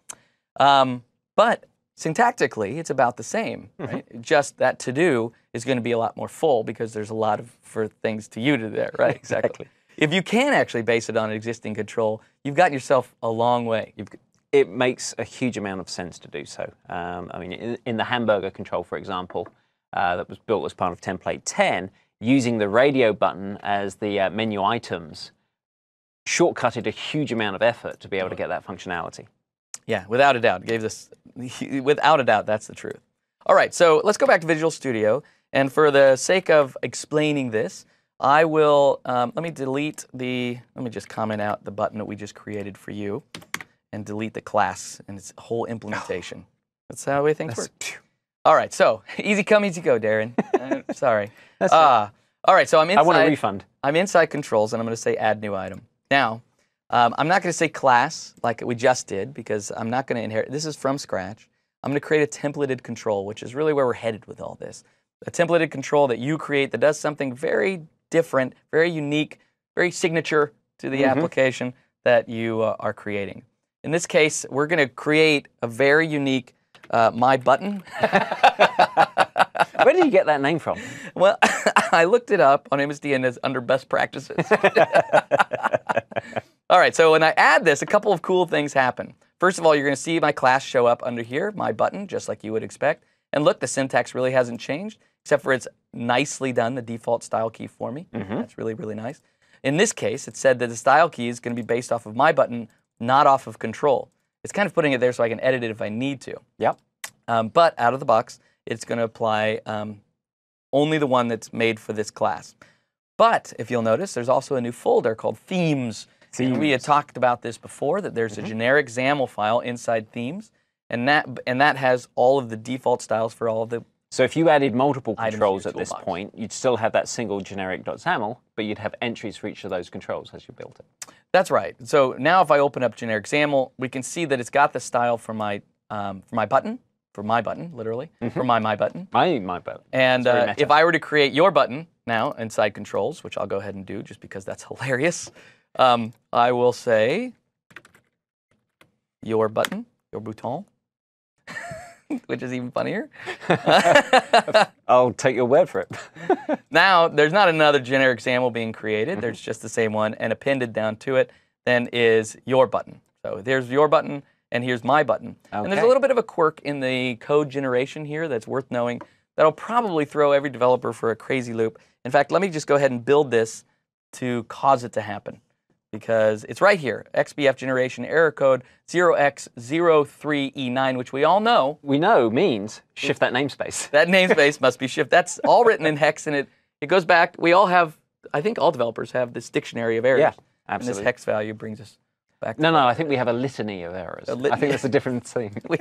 Um, but syntactically, it's about the same. Right? Just that to do is going to be a lot more full because there's a lot of for things to you to there. Right? Exactly. if you can actually base it on an existing control, you've gotten yourself a long way. You've, It makes a huge amount of sense to do so. Um, I mean, in, in the hamburger control, for example, uh, that was built as part of template 10, using the radio button as the uh, menu items shortcutted a huge amount of effort to be able to get that functionality. Yeah, without a doubt. Gave this, without a doubt, that's the truth. All right, so let's go back to Visual Studio. And for the sake of explaining this, I will, um, let me delete the, let me just comment out the button that we just created for you and delete the class and its whole implementation. That's how we things work. All right, so easy come, easy go, Daren. Uh, sorry. Uh, all right, so I'm inside. I want a refund. I'm inside controls and I'm going to say add new item. Now, um, I'm not going to say class like we just did because I'm not going to inherit. This is from scratch. I'm going to create a templated control, which is really where we're headed with all this. A templated control that you create that does something very different, very unique, very signature to the application that you uh, are creating. In this case, we're going to create a very unique uh, my button. Where did you get that name from? Well, I looked it up on MSDN as under best practices. all right, so when I add this, a couple of cool things happen. First of all, you're going to see my class show up under here, my button, just like you would expect. And look, the syntax really hasn't changed, except for it's nicely done, the default style key for me. Mm -hmm. That's really, really nice. In this case, it said that the style key is going to be based off of my button, not off of control. It's kind of putting it there so I can edit it if I need to. Yep. Um, but out of the box, it's going to apply um, only the one that's made for this class. But if you'll notice, there's also a new folder called themes. And we had talked about this before that there's a generic XAML file inside themes, and that and that has all of the default styles for all of the. So if you added multiple controls at this toolbox. point, you'd still have that single generic .xaml, but you'd have entries for each of those controls as you built it. That's right. So now if I open up generic XAML, we can see that it's got the style for my um, for my button, for my button, literally, for my my button. My my button. And uh, if I were to create your button now inside controls, which I'll go ahead and do just because that's hilarious, um, I will say your button, your bouton, which is even funnier. I'll take your word for it. now, there's not another generic XAML being created. Mm-hmm. There's just the same one, and appended down to it then is your button. So there's your button, and here's my button. And there's a little bit of a quirk in the code generation here that's worth knowing. That'll probably throw every developer for a crazy loop. In fact, let me just go ahead and build this to cause it to happen. Because it's right here, XBF generation error code 0x03E9, which we all know we know means shift that namespace. that namespace must be shift. That's all written in hex, and it it goes back. We all have. I think all developers have this dictionary of errors. Yeah, absolutely. And this hex value brings us back. No, no, I think we have a litany of errors. I think that's a different thing.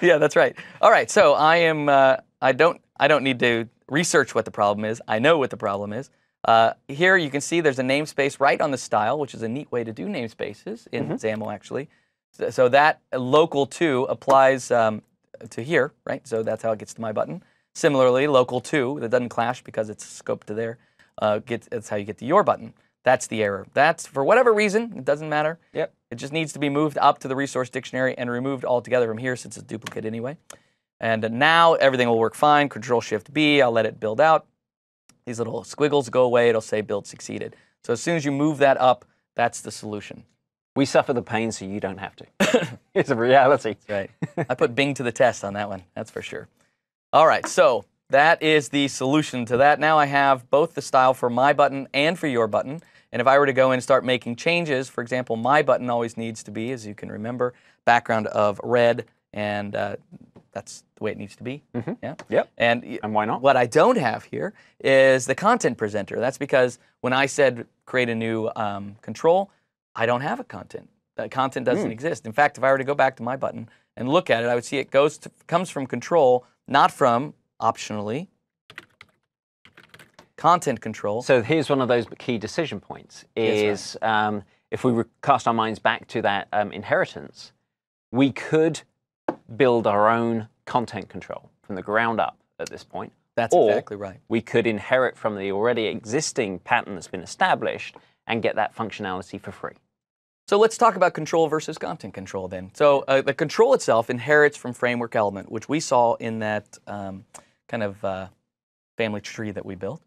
yeah, that's right. All right, so I am. Uh, I don't. I don't need to research what the problem is. I know what the problem is. Uh, here you can see there's a namespace right on the style, which is a neat way to do namespaces in XAML actually. So, so that local to applies um, to here, right? So that's how it gets to my button. Similarly, local to that doesn't clash because it's scoped to there. Uh, gets, that's how you get to your button. That's the error. That's for whatever reason. It doesn't matter. Yep. It just needs to be moved up to the resource dictionary and removed altogether from here since it's duplicate anyway. And now everything will work fine. Control Shift B, I'll let it build out. These little squiggles go away. It'll say build succeeded. So as soon as you move that up, that's the solution. We suffer the pain so you don't have to. it's a reality. Right. I put Bing to the test on that one. That's for sure. All right. So that is the solution to that. Now I have both the style for my button and for your button. And if I were to go in and start making changes, for example, my button always needs to be, as you can remember, background of red, and uh, that's the way it needs to be. Yeah. Yep. And And why not? what I don't have here is the content presenter. That's because when I said create a new um, control, I don't have a content. That content doesn't exist. In fact, if I were to go back to my button and look at it, I would see it goes to, comes from control, not from optionally content control. So here's one of those key decision points: is um, if we cast our minds back to that um, inheritance, we could build our own content control from the ground up at this point. That's or exactly right. We could inherit from the already existing pattern that's been established and get that functionality for free. So let's talk about control versus content control then. So uh, the control itself inherits from framework element, which we saw in that um, kind of uh, family tree that we built,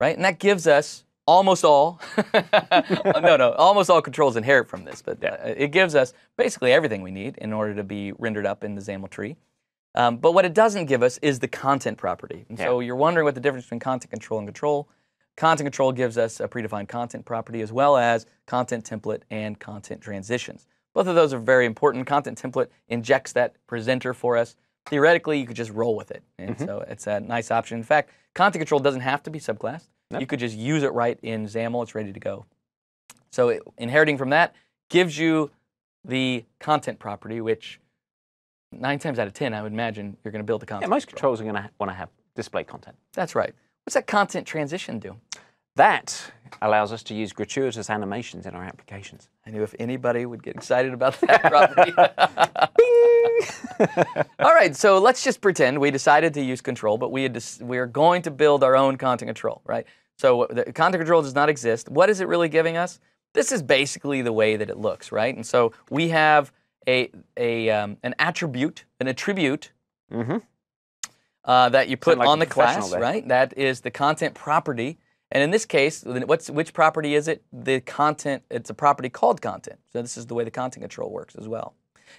right? And that gives us almost all, no, no, almost all controls inherit from this, but uh, it gives us basically everything we need in order to be rendered up in the XAML tree. Um, but what it doesn't give us is the content property. And so you're wondering what the difference between content control and control. Content control gives us a predefined content property as well as content template and content transitions. Both of those are very important. Content template injects that presenter for us. Theoretically, you could just roll with it. And so it's a nice option. In fact, content control doesn't have to be subclassed. You could just use it right in XAML. It's ready to go. So it, inheriting from that gives you the content property, which nine times out of 10, I would imagine you're going to build the Yeah, content. most controls are going to want to have display content. That's right. What's that content transition do? That allows us to use gratuitous animations in our applications. I knew if anybody would get excited about that property. All right, so let's just pretend we decided to use control, but we had dis- we're going to build our own content control, right? So the content control does not exist. What is it really giving us? This is basically the way that it looks, right? And so we have a a um, an attribute, an attribute uh, that you put like on the class, there. right? That is the content property. And in this case, what's which property is it? The content. It's a property called content. So this is the way the content control works as well.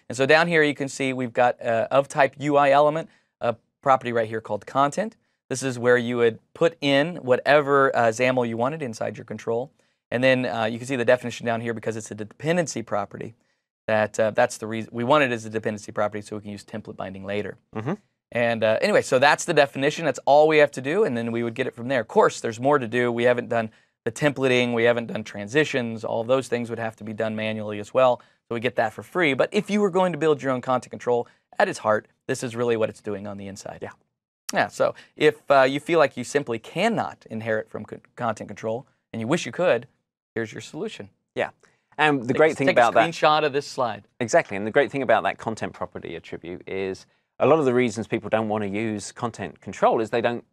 And so down here you can see we've got uh, of type UI element, a property right here called content. This is where you would put in whatever uh, XAML you wanted inside your control. And then uh, you can see the definition down here because it's a dependency property. that uh, that's the reason we want it as a dependency property so we can use template binding later. And uh, anyway, so that's the definition. That's all we have to do, and then we would get it from there. Of course, there's more to do. We haven't done the templating, we haven't done transitions. All those things would have to be done manually as well. So we get that for free. But if you were going to build your own content control, at its heart, this is really what it's doing on the inside. Yeah. Yeah. So if uh, you feel like you simply cannot inherit from co- content control, and you wish you could, here's your solution. Yeah. And the great thing Take about a that screenshot of this slide. Exactly. And the great thing about that content property attribute is a lot of the reasons people don't want to use content control is they don't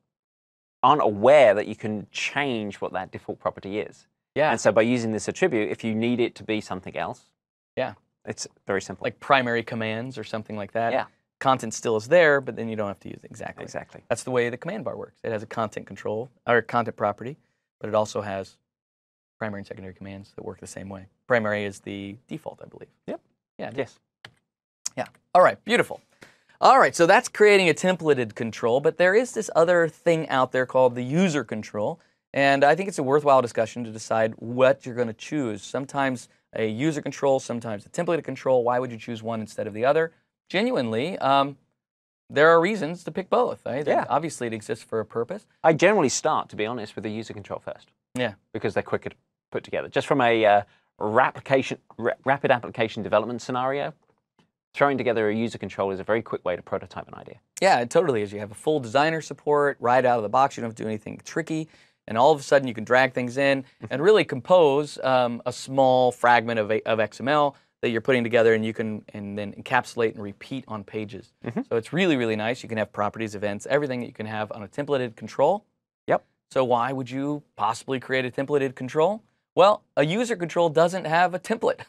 aren't aware that you can change what that default property is. Yeah. And so by using this attribute, if you need it to be something else, Yeah. it's very simple. like primary commands or something like that. Yeah. Content still is there, but then you don't have to use it exactly. exactly. That's the way the command bar works. It has a content control or content property, but it also has primary and secondary commands that work the same way. Primary is the default, I believe. Yep. Yeah. Yes. Yeah. All right. Beautiful. All right. So that's creating a templated control, but there is this other thing out there called the user control. And I think it's a worthwhile discussion to decide what you're going to choose. Sometimes a user control, sometimes a templated control. Why would you choose one instead of the other? Genuinely, um, there are reasons to pick both. Right? Yeah. Obviously, it exists for a purpose. I generally start, to be honest, with the user control first Yeah. because they're quicker to put together. Just from a uh, rapid application development scenario, throwing together a user control is a very quick way to prototype an idea. Yeah, it totally is. You have a full designer support right out of the box. You don't have to do anything tricky. And all of a sudden, you can drag things in and really compose um, a small fragment of, a, of XML that you're putting together, and you can and then encapsulate and repeat on pages. So it's really, really nice. You can have properties, events, everything that you can have on a templated control. Yep. So why would you possibly create a templated control? Well, a user control doesn't have a template.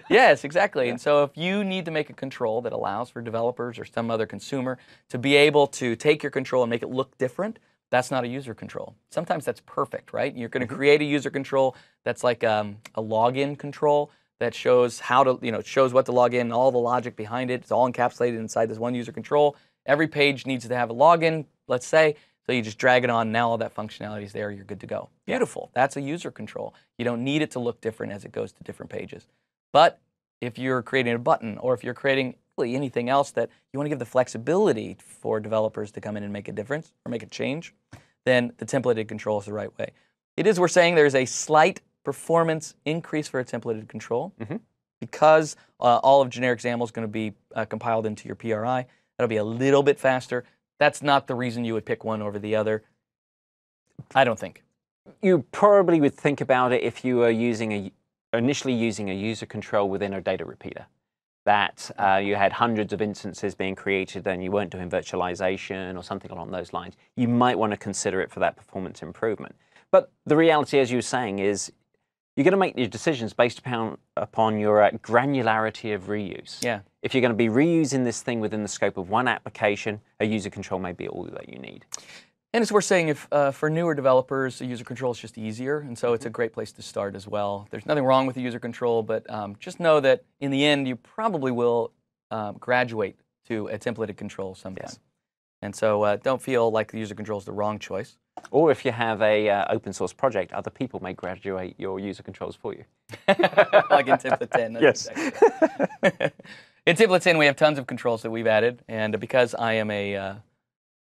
Yes, exactly. And so if you need to make a control that allows for developers or some other consumer to be able to take your control and make it look different, that's not a user control. Sometimes that's perfect, right? You're going to create a user control that's like um, a login control that shows how to, you know, shows what to log in, all the logic behind it. It's all encapsulated inside this one user control. Every page needs to have a login, let's say. So you just drag it on. Now all that functionality is there. You're good to go. Beautiful. That's a user control. You don't need it to look different as it goes to different pages. But if you're creating a button or if you're creating really anything else that you want to give the flexibility for developers to come in and make a difference or make a change, then the templated control is the right way. It is, we're saying there's a slight performance increase for a templated control because uh, all of generic XAML is going to be uh, compiled into your PRI. That'll be a little bit faster. That's not the reason you would pick one over the other. I don't think. You probably would think about it if you were using a initially using a user control within a data repeater. That uh, you had hundreds of instances being created and you weren't doing virtualization or something along those lines. You might want to consider it for that performance improvement. But the reality, as you were saying, is you're going to make your decisions based upon upon your uh, granularity of reuse. Yeah. If you're going to be reusing this thing within the scope of one application, a user control may be all that you need. And as we're saying, if uh, for newer developers, a user control is just easier, and so it's a great place to start as well. There's nothing wrong with the user control, but um, just know that in the end, you probably will um, graduate to a templated control sometime. Yes. And so uh, don't feel like the user control is the wrong choice. Or if you have a uh, open source project, other people may graduate your user controls for you. like in template 10. that's Yes. exactly in template 10, we have tons of controls that we've added, and because I am a, uh,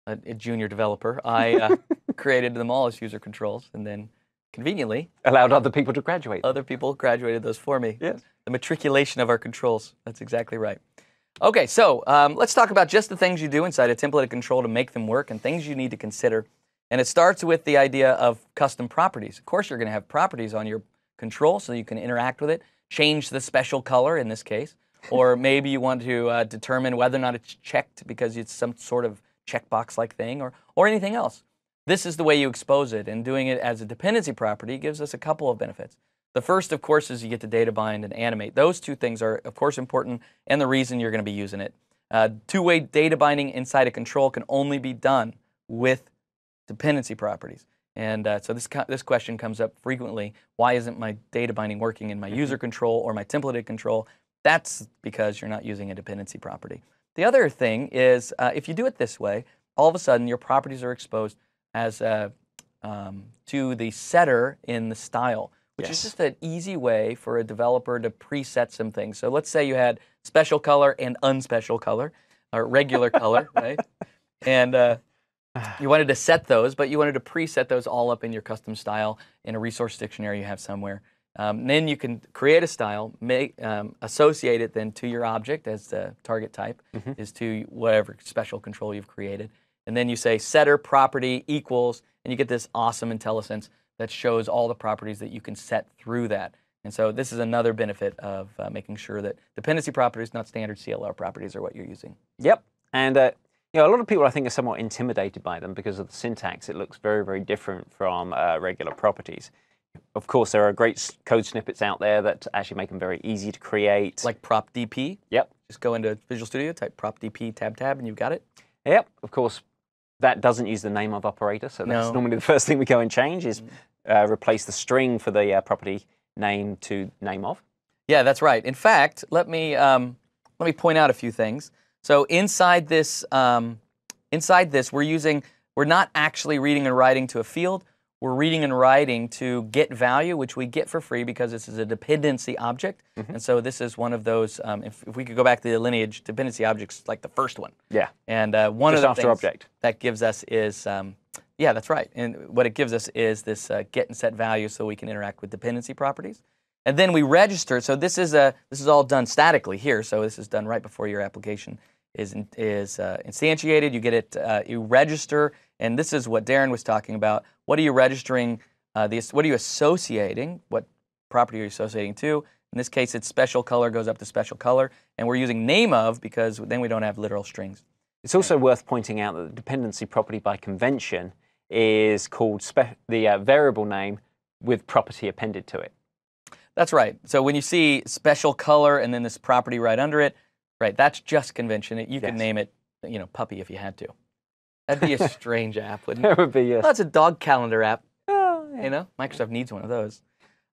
a, a junior developer, I uh, created them all as user controls, and then conveniently, Allowed other people to graduate. other people graduated those for me. Yes. The matriculation of our controls. That's exactly right. Okay, so um, let's talk about just the things you do inside a templated control to make them work and things you need to consider. And it starts with the idea of custom properties. Of course, you're going to have properties on your control so you can interact with it, change the special color in this case, or maybe you want to uh, determine whether or not it's checked because it's some sort of checkbox like thing or, or anything else. This is the way you expose it, and doing it as a dependency property gives us a couple of benefits. The first, of course, is you get to data bind and animate. Those two things are, of course, important and the reason you're going to be using it. Uh, Two way data binding inside a control can only be done with dependency properties. And uh, so this, this question comes up frequently. Why isn't my data binding working in my user control or my templated control? That's because you're not using a dependency property. The other thing is uh, if you do it this way, all of a sudden your properties are exposed as uh, um, to the setter in the style. which Yes. is just an easy way for a developer to preset some things. So let's say you had special color and unspecial color, or regular color, right? And uh, you wanted to set those, but you wanted to preset those all up in your custom style in a resource dictionary you have somewhere. Um, then you can create a style, make, um, associate it then to your object as the target type is to whatever special control you've created. And then you say setter property equals, and you get this awesome IntelliSense that shows all the properties that you can set through that. And so this is another benefit of uh, making sure that dependency properties, not standard CLR properties, are what you're using. Yep. And uh, you know, a lot of people I think are somewhat intimidated by them because of the syntax. It looks very, very different from uh, regular properties. Of course, there are great code snippets out there that actually make them very easy to create. Like prop DP, yep, just go into Visual Studio, type prop DP tab tab, and you've got it. yep. Of course, that doesn't use the name of operator, so that's No. Mm. normally the first thing we go and change is uh, replace the string for the uh, property name to name of. Yeah, that's right. In fact, let me um, let me point out a few things. So inside this um, inside this, we're using we're not actually reading and writing to a field. We're reading and writing to get value, which we get for free because this is a dependency object. And so this is one of those. Um, if, if we could go back to the lineage, dependency objects like the first one. Yeah. And uh, one Just of the things object. that gives us is, um, yeah, that's right. And what it gives us is this uh, get and set value, so we can interact with dependency properties. And then we register. So this is a this is all done statically here. So this is done right before your application is is uh, instantiated. You get it. Uh, you register, and this is what Daren was talking about. What are you registering? Uh, the, what are you associating? What property are you associating to? In this case, it's special color goes up to special color, and we're using name of because then we don't have literal strings. It's also worth pointing out that the dependency property by convention is called spe- the uh, variable name with property appended to it. That's right. So when you see special color and then this property right under it, right, that's just convention. You could Yes. name it, you know, puppy if you had to. That'd be a strange app, wouldn't it? That would be yes. Well, that's a dog calendar app. Oh, yeah. You know, Microsoft needs one of those.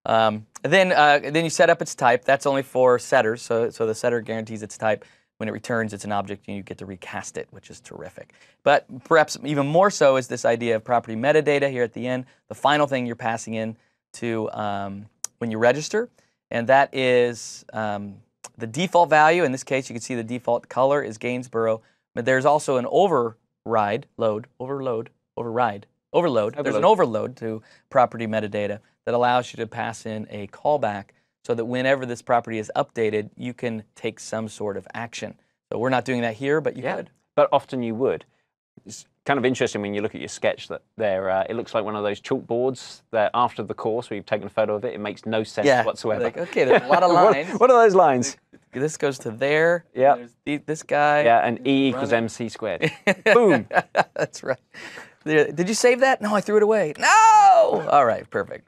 Um, then, uh, then you set up its type. That's only for setters. So, so the setter guarantees its type. When it returns, it's an object, and you get to recast it, which is terrific. But perhaps even more so is this idea of property metadata here at the end. The final thing you're passing in to um, when you register, and that is um, the default value. In this case, you can see the default color is Gainsboro, but there's also an override, load, overload, override, overload. There's an overload to property metadata that allows you to pass in a callback so that whenever this property is updated, you can take some sort of action. So we're not doing that here, but you Yeah. could. But often you would. Kind of interesting when you look at your sketch that there, uh, it looks like one of those chalkboards that after the course you've taken a photo of it, it makes no sense Yeah. whatsoever. Like, okay, there's a lot of What- lines. what, are those lines? This goes to there. There's this guy. Yeah, and E equals Running. MC squared. Boom. That's right. Did you save that? No, I threw it away. No! All right, perfect.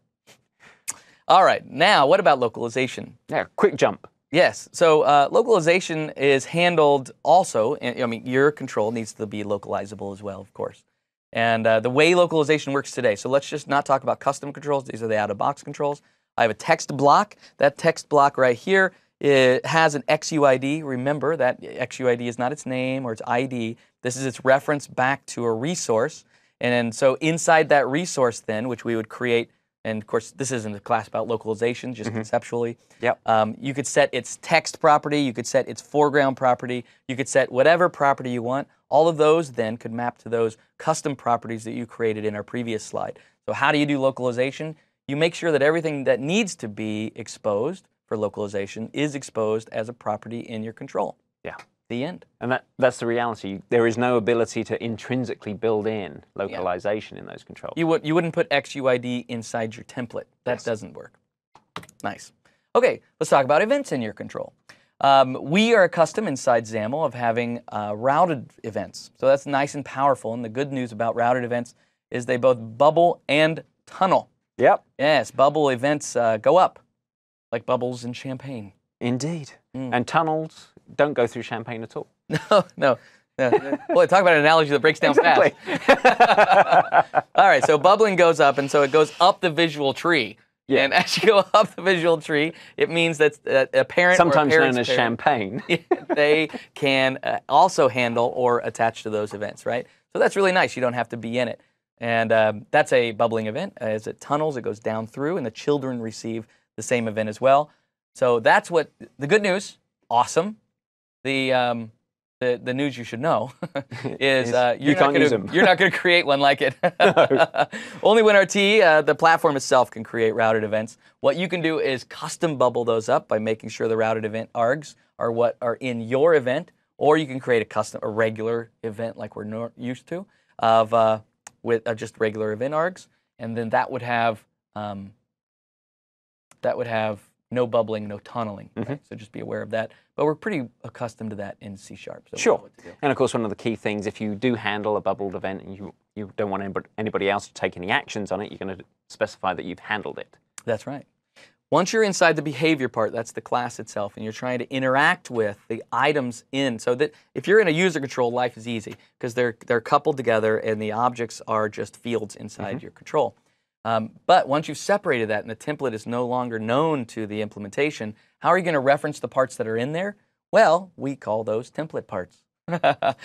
All right, now what about localization? Yeah, quick jump. Yes, so uh, localization is handled also, I mean, your control needs to be localizable as well, of course. And uh, the way localization works today, so let's just not talk about custom controls, these are the out of box controls. I have a text block. That text block right here it has an XUID. Remember that XUID is not its name or its ID. This is its reference back to a resource. And so inside that resource, then, which we would create, and of course, this isn't a class about localization, just conceptually. Yep. Um, you could set its text property, you could set its foreground property, you could set whatever property you want. All of those then could map to those custom properties that you created in our previous slide. So, how do you do localization? You make sure that everything that needs to be exposed for localization is exposed as a property in your control. Yeah. The end. And that, that's the reality. There is no ability to intrinsically build in localization in those controls. You, would, you wouldn't put XUID inside your template. That doesn't work. Nice. Okay, let's talk about events in your control. Um, we are accustomed inside XAML of having uh, routed events. So that's nice and powerful. And the good news about routed events is they both bubble and tunnel. Yep, Yes, bubble events uh, go up like bubbles in champagne. indeed. Mm. And tunnels don't go through champagne at all. No, no. no. Boy, talk about an analogy that breaks down fast. All right, so bubbling goes up, and so it goes up the visual tree. Yeah. And as you go up the visual tree, it means that uh, a parent, Sometimes a known as parent, champagne. they can uh, also handle or attach to those events, right? So that's really nice. You don't have to be in it. And um, that's a bubbling event. As it tunnels, it goes down through, and the children receive the same event as well. So that's what the good news. Awesome. The um, the, the news you should know is uh, you're, you not can't gonna, you're not going to create one like it. Only WinRT, uh, the platform itself, can create routed events. What you can do is custom bubble those up by making sure the routed event args are what are in your event, or you can create a custom, a regular event like we're nor- used to, of uh, with uh, just regular event args, and then that would have um, that would have no bubbling, no tunneling. Mm-hmm. right? So just be aware of that. But we're pretty accustomed to that in C sharp. So Sure. what to do. And of course, one of the key things, if you do handle a bubbled event and you, you don't want anybody, anybody else to take any actions on it, you're going to specify that you've handled it. That's right. Once you're inside the behavior part, that's the class itself, and you're trying to interact with the items in. So that if you're in a user control, life is easy because they're they're coupled together and the objects are just fields inside your control. Um, but once you've separated that and the template is no longer known to the implementation, how are you going to reference the parts that are in there? Well, we call those template parts.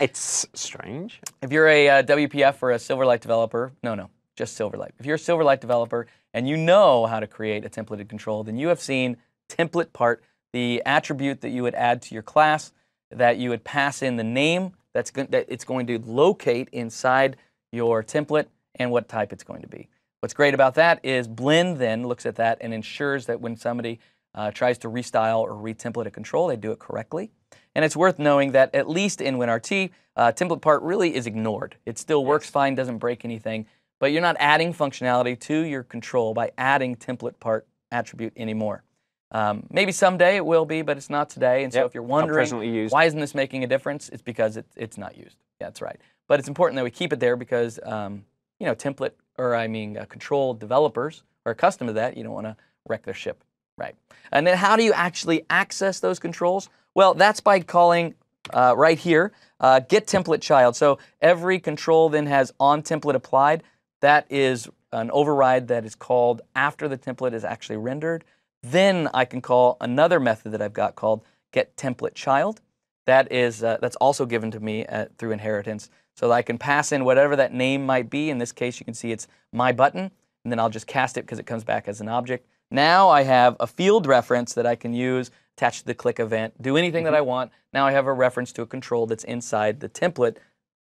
It's strange. If you're a uh, WPF or a Silverlight developer, no, no, just Silverlight. If you're a Silverlight developer and you know how to create a templated control, then you have seen template part, the attribute that you would add to your class, that you would pass in the name that's that it's going to locate inside your template and what type it's going to be. What's great about that is Blend then looks at that and ensures that when somebody uh, tries to restyle or retemplate a control, they do it correctly. And it's worth knowing that at least in WinRT, uh, template part really is ignored. It still works fine, doesn't break anything, but you're not adding functionality to your control by adding template part attribute anymore. Um, maybe someday it will be, but it's not today. And so if you're wondering why isn't this making a difference, it's because it, it's not used. Yeah, that's right. But it's important that we keep it there because um, you know template or I mean uh, control developers are accustomed to that. You don't want to wreck their ship, right? And then how do you actually access those controls? Well, that's by calling uh, right here uh, get template child. So every control then has on template applied. That is an override that is called after the template is actually rendered. Then I can call another method that I've got called get template child. That is uh, that's also given to me uh, through inheritance, so that I can pass in whatever that name might be. In this case, you can see it's my button, and then I'll just cast it because it comes back as an object. Now I have a field reference that I can use, attach to the click event, do anything that I want. Now I have a reference to a control that's inside the template,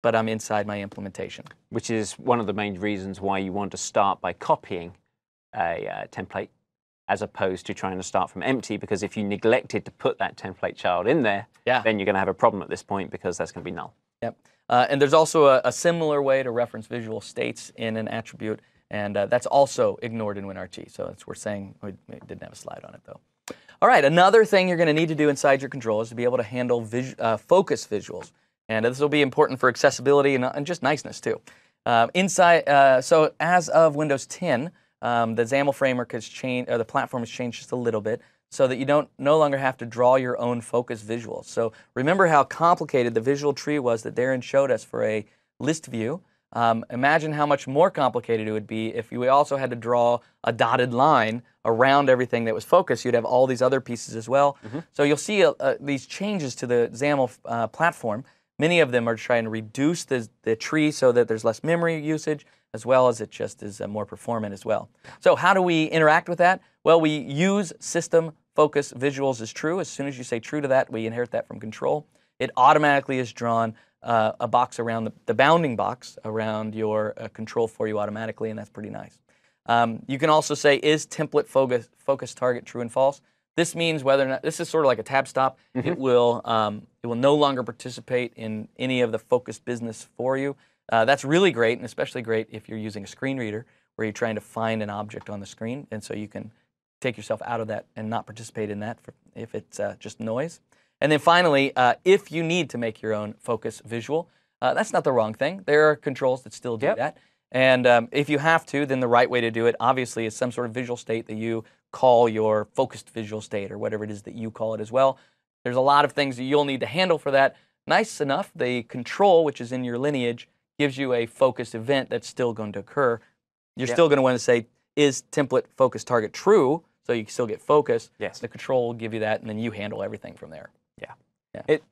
but I'm inside my implementation. which is one of the main reasons why you want to start by copying a uh, template as opposed to trying to start from empty because if you neglected to put that template child in there, Yeah. then you're going to have a problem at this point because that's going to be null. Yep. Uh, and there's also a, a similar way to reference visual states in an attribute, and uh, that's also ignored in WinRT. So we're saying we, didn't have a slide on it though. All right, another thing you're going to need to do inside your control is to be able to handle uh, focus visuals, and this will be important for accessibility and, and just niceness too. Um, inside, uh, so as of Windows 10, um, the XAML framework has changed, or the platform has changed just a little bit, so that you don't no longer have to draw your own focus visuals. So remember how complicated the visual tree was that Daren showed us for a list view. Um, imagine how much more complicated it would be if you also had to draw a dotted line around everything that was focused. You'd have all these other pieces as well. So you'll see uh, uh, these changes to the XAML uh, platform. Many of them are trying to reduce the, the tree so that there's less memory usage, as well as it just is uh, more performant as well. So how do we interact with that? Well, we use system focus visuals as true. As soon as you say true to that, we inherit that from control. It automatically is drawn uh, a box around the, the bounding box around your uh, control for you automatically, and that's pretty nice. Um, you can also say is template focus, focus target true and false. This means whether or not this is sort of like a tab stop. It will um, it will no longer participate in any of the focus business for you. Uh, that's really great, and especially great if you're using a screen reader where you're trying to find an object on the screen, and so you can take yourself out of that and not participate in that for, if it's uh, just noise. And then finally, uh, if you need to make your own focus visual, uh, that's not the wrong thing. There are controls that still do Yep. that. And um, if you have to, then the right way to do it, obviously, is some sort of visual state that you call your focused visual state or whatever it is that you call it as well. There's a lot of things that you'll need to handle for that. Nice enough, the control, which is in your lineage, gives you a focused event that's still going to occur. You're Yep. still going to want to say, is template focus target true? So you can still get focus. Yes. The control will give you that, and then you handle everything from there. Yeah. It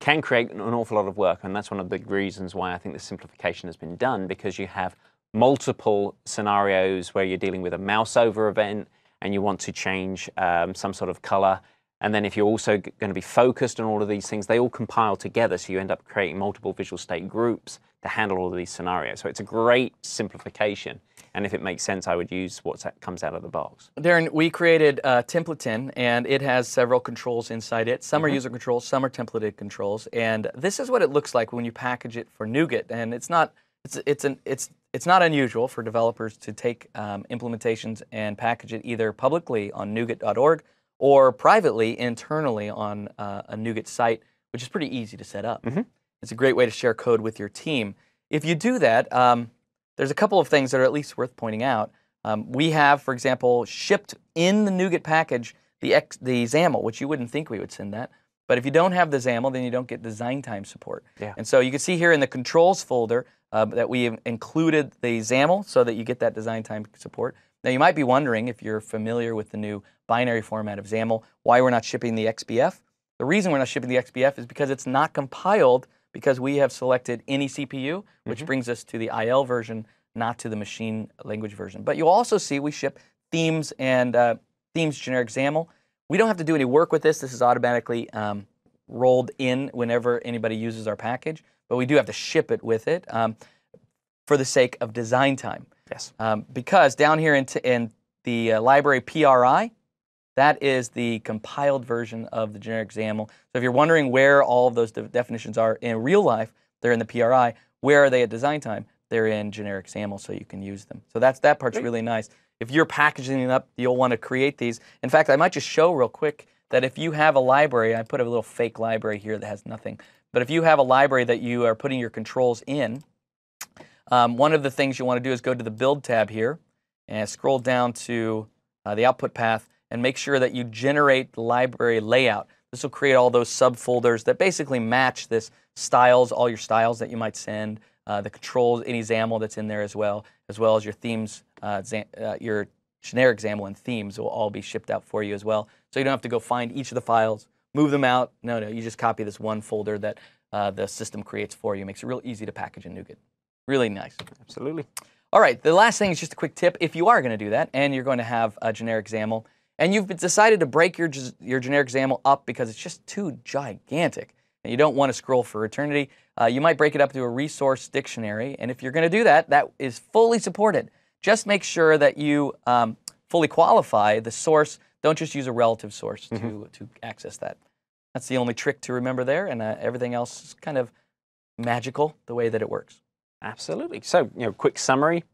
can create an awful lot of work, and that's one of the big reasons why I think the simplification has been done because you have multiple scenarios where you're dealing with a mouse over event and you want to change um, some sort of color. And then if you're also going to be focused on all of these things, they all compile together. So you end up creating multiple visual state groups to handle all of these scenarios. So it's a great simplification. And if it makes sense, I would use what comes out of the box. Daren, we created uh, Template 10, and it has several controls inside it. Some mm -hmm. are mm-hmm. user controls, some are templated controls. And this is what it looks like when you package it for NuGet. And it's not, it's, it's, an, it's, it's not unusual for developers to take um, implementations and package it either publicly on NuGet.org or privately internally on uh, a NuGet site, which is pretty easy to set up. Mm -hmm. It's a great way to share code with your team. If you do that, um, there's a couple of things that are at least worth pointing out. Um, we have, for example, shipped in the NuGet package the, X, the XAML, which you wouldn't think we would send that. But if you don't have the XAML, then you don't get design time support. Yeah. And so you can see here in the controls folder uh, that we have included the XAML so that you get that design time support. Now you might be wondering if you're familiar with the new binary format of XAML, why we're not shipping the XBF. The reason we're not shipping the XBF is because it's not compiled because we have selected any CPU, which mm -hmm. brings us to the IL version, not to the machine language version. But you'll also see we ship themes and uh, themes generic XAML. We don't have to do any work with this. This is automatically um, rolled in whenever anybody uses our package, but we do have to ship it with it um, for the sake of design time. Yes. Um, because down here in, in the uh, library PRI, that is the compiled version of the generic XAML. So if you're wondering where all of those de definitions are in real life, they're in the PRI. Where are they at design time? They're in generic XAML, so you can use them. So that's that part's Great. really nice. If you're packaging it up, you'll want to create these. In fact, I might just show real quick that if you have a library, I put a little fake library here that has nothing. But if you have a library that you are putting your controls in, um, one of the things you want to do is go to the Build tab here and scroll down to uh, the output path and make sure that you generate the library layout. This will create all those subfolders that basically match this styles, all your styles that you might send, uh, the controls, any XAML that's in there as well, as well as your themes, uh, uh, your generic XAML and themes will all be shipped out for you as well. So you don't have to go find each of the files, move them out. No, no, you just copy this one folder that uh, the system creates for you. Makes it real easy to package in NuGet. Really nice. Absolutely. All right, the last thing is just a quick tip. If you are going to do that and you're going to have a generic XAML, and you've decided to break your, your generic XAML up because it's just too gigantic and you don't want to scroll for eternity, uh, you might break it up to a resource dictionary. And if you're going to do that, that is fully supported. Just make sure that you um, fully qualify the source. Don't just use a relative source mm -hmm. to, mm-hmm. to access that. That's the only trick to remember there, and uh, everything else is kind of magical the way that it works. Absolutely. So, you know, quick summary.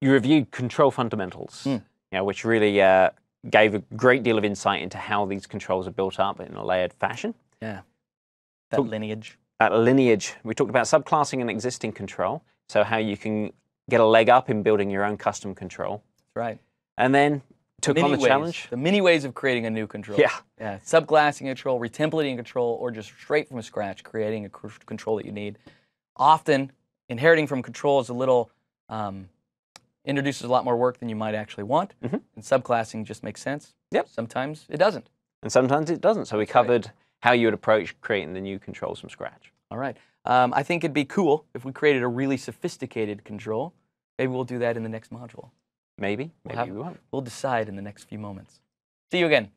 You reviewed control fundamentals. Mm you know, which really uh, gave a great deal of insight into how these controls are built up in a layered fashion. Yeah, that Talk, lineage. That lineage. We talked about subclassing an existing control, so how you can get a leg up in building your own custom control. That's right. And then took on the ways, challenge. The many ways of creating a new control. Yeah. Yeah. Subclassing control, retemplating control, or just straight from scratch creating a control that you need. Often, inheriting from control is a little um, introduces a lot more work than you might actually want. Mm -hmm. And subclassing just makes sense. Yep. Sometimes it doesn't. And sometimes it doesn't. So we covered right. how you would approach creating the new controls from scratch. All right. Um, I think it'd be cool if we created a really sophisticated control. Maybe we'll do that in the next module. Maybe. Maybe we'll have, we won't. We'll decide in the next few moments. See you again.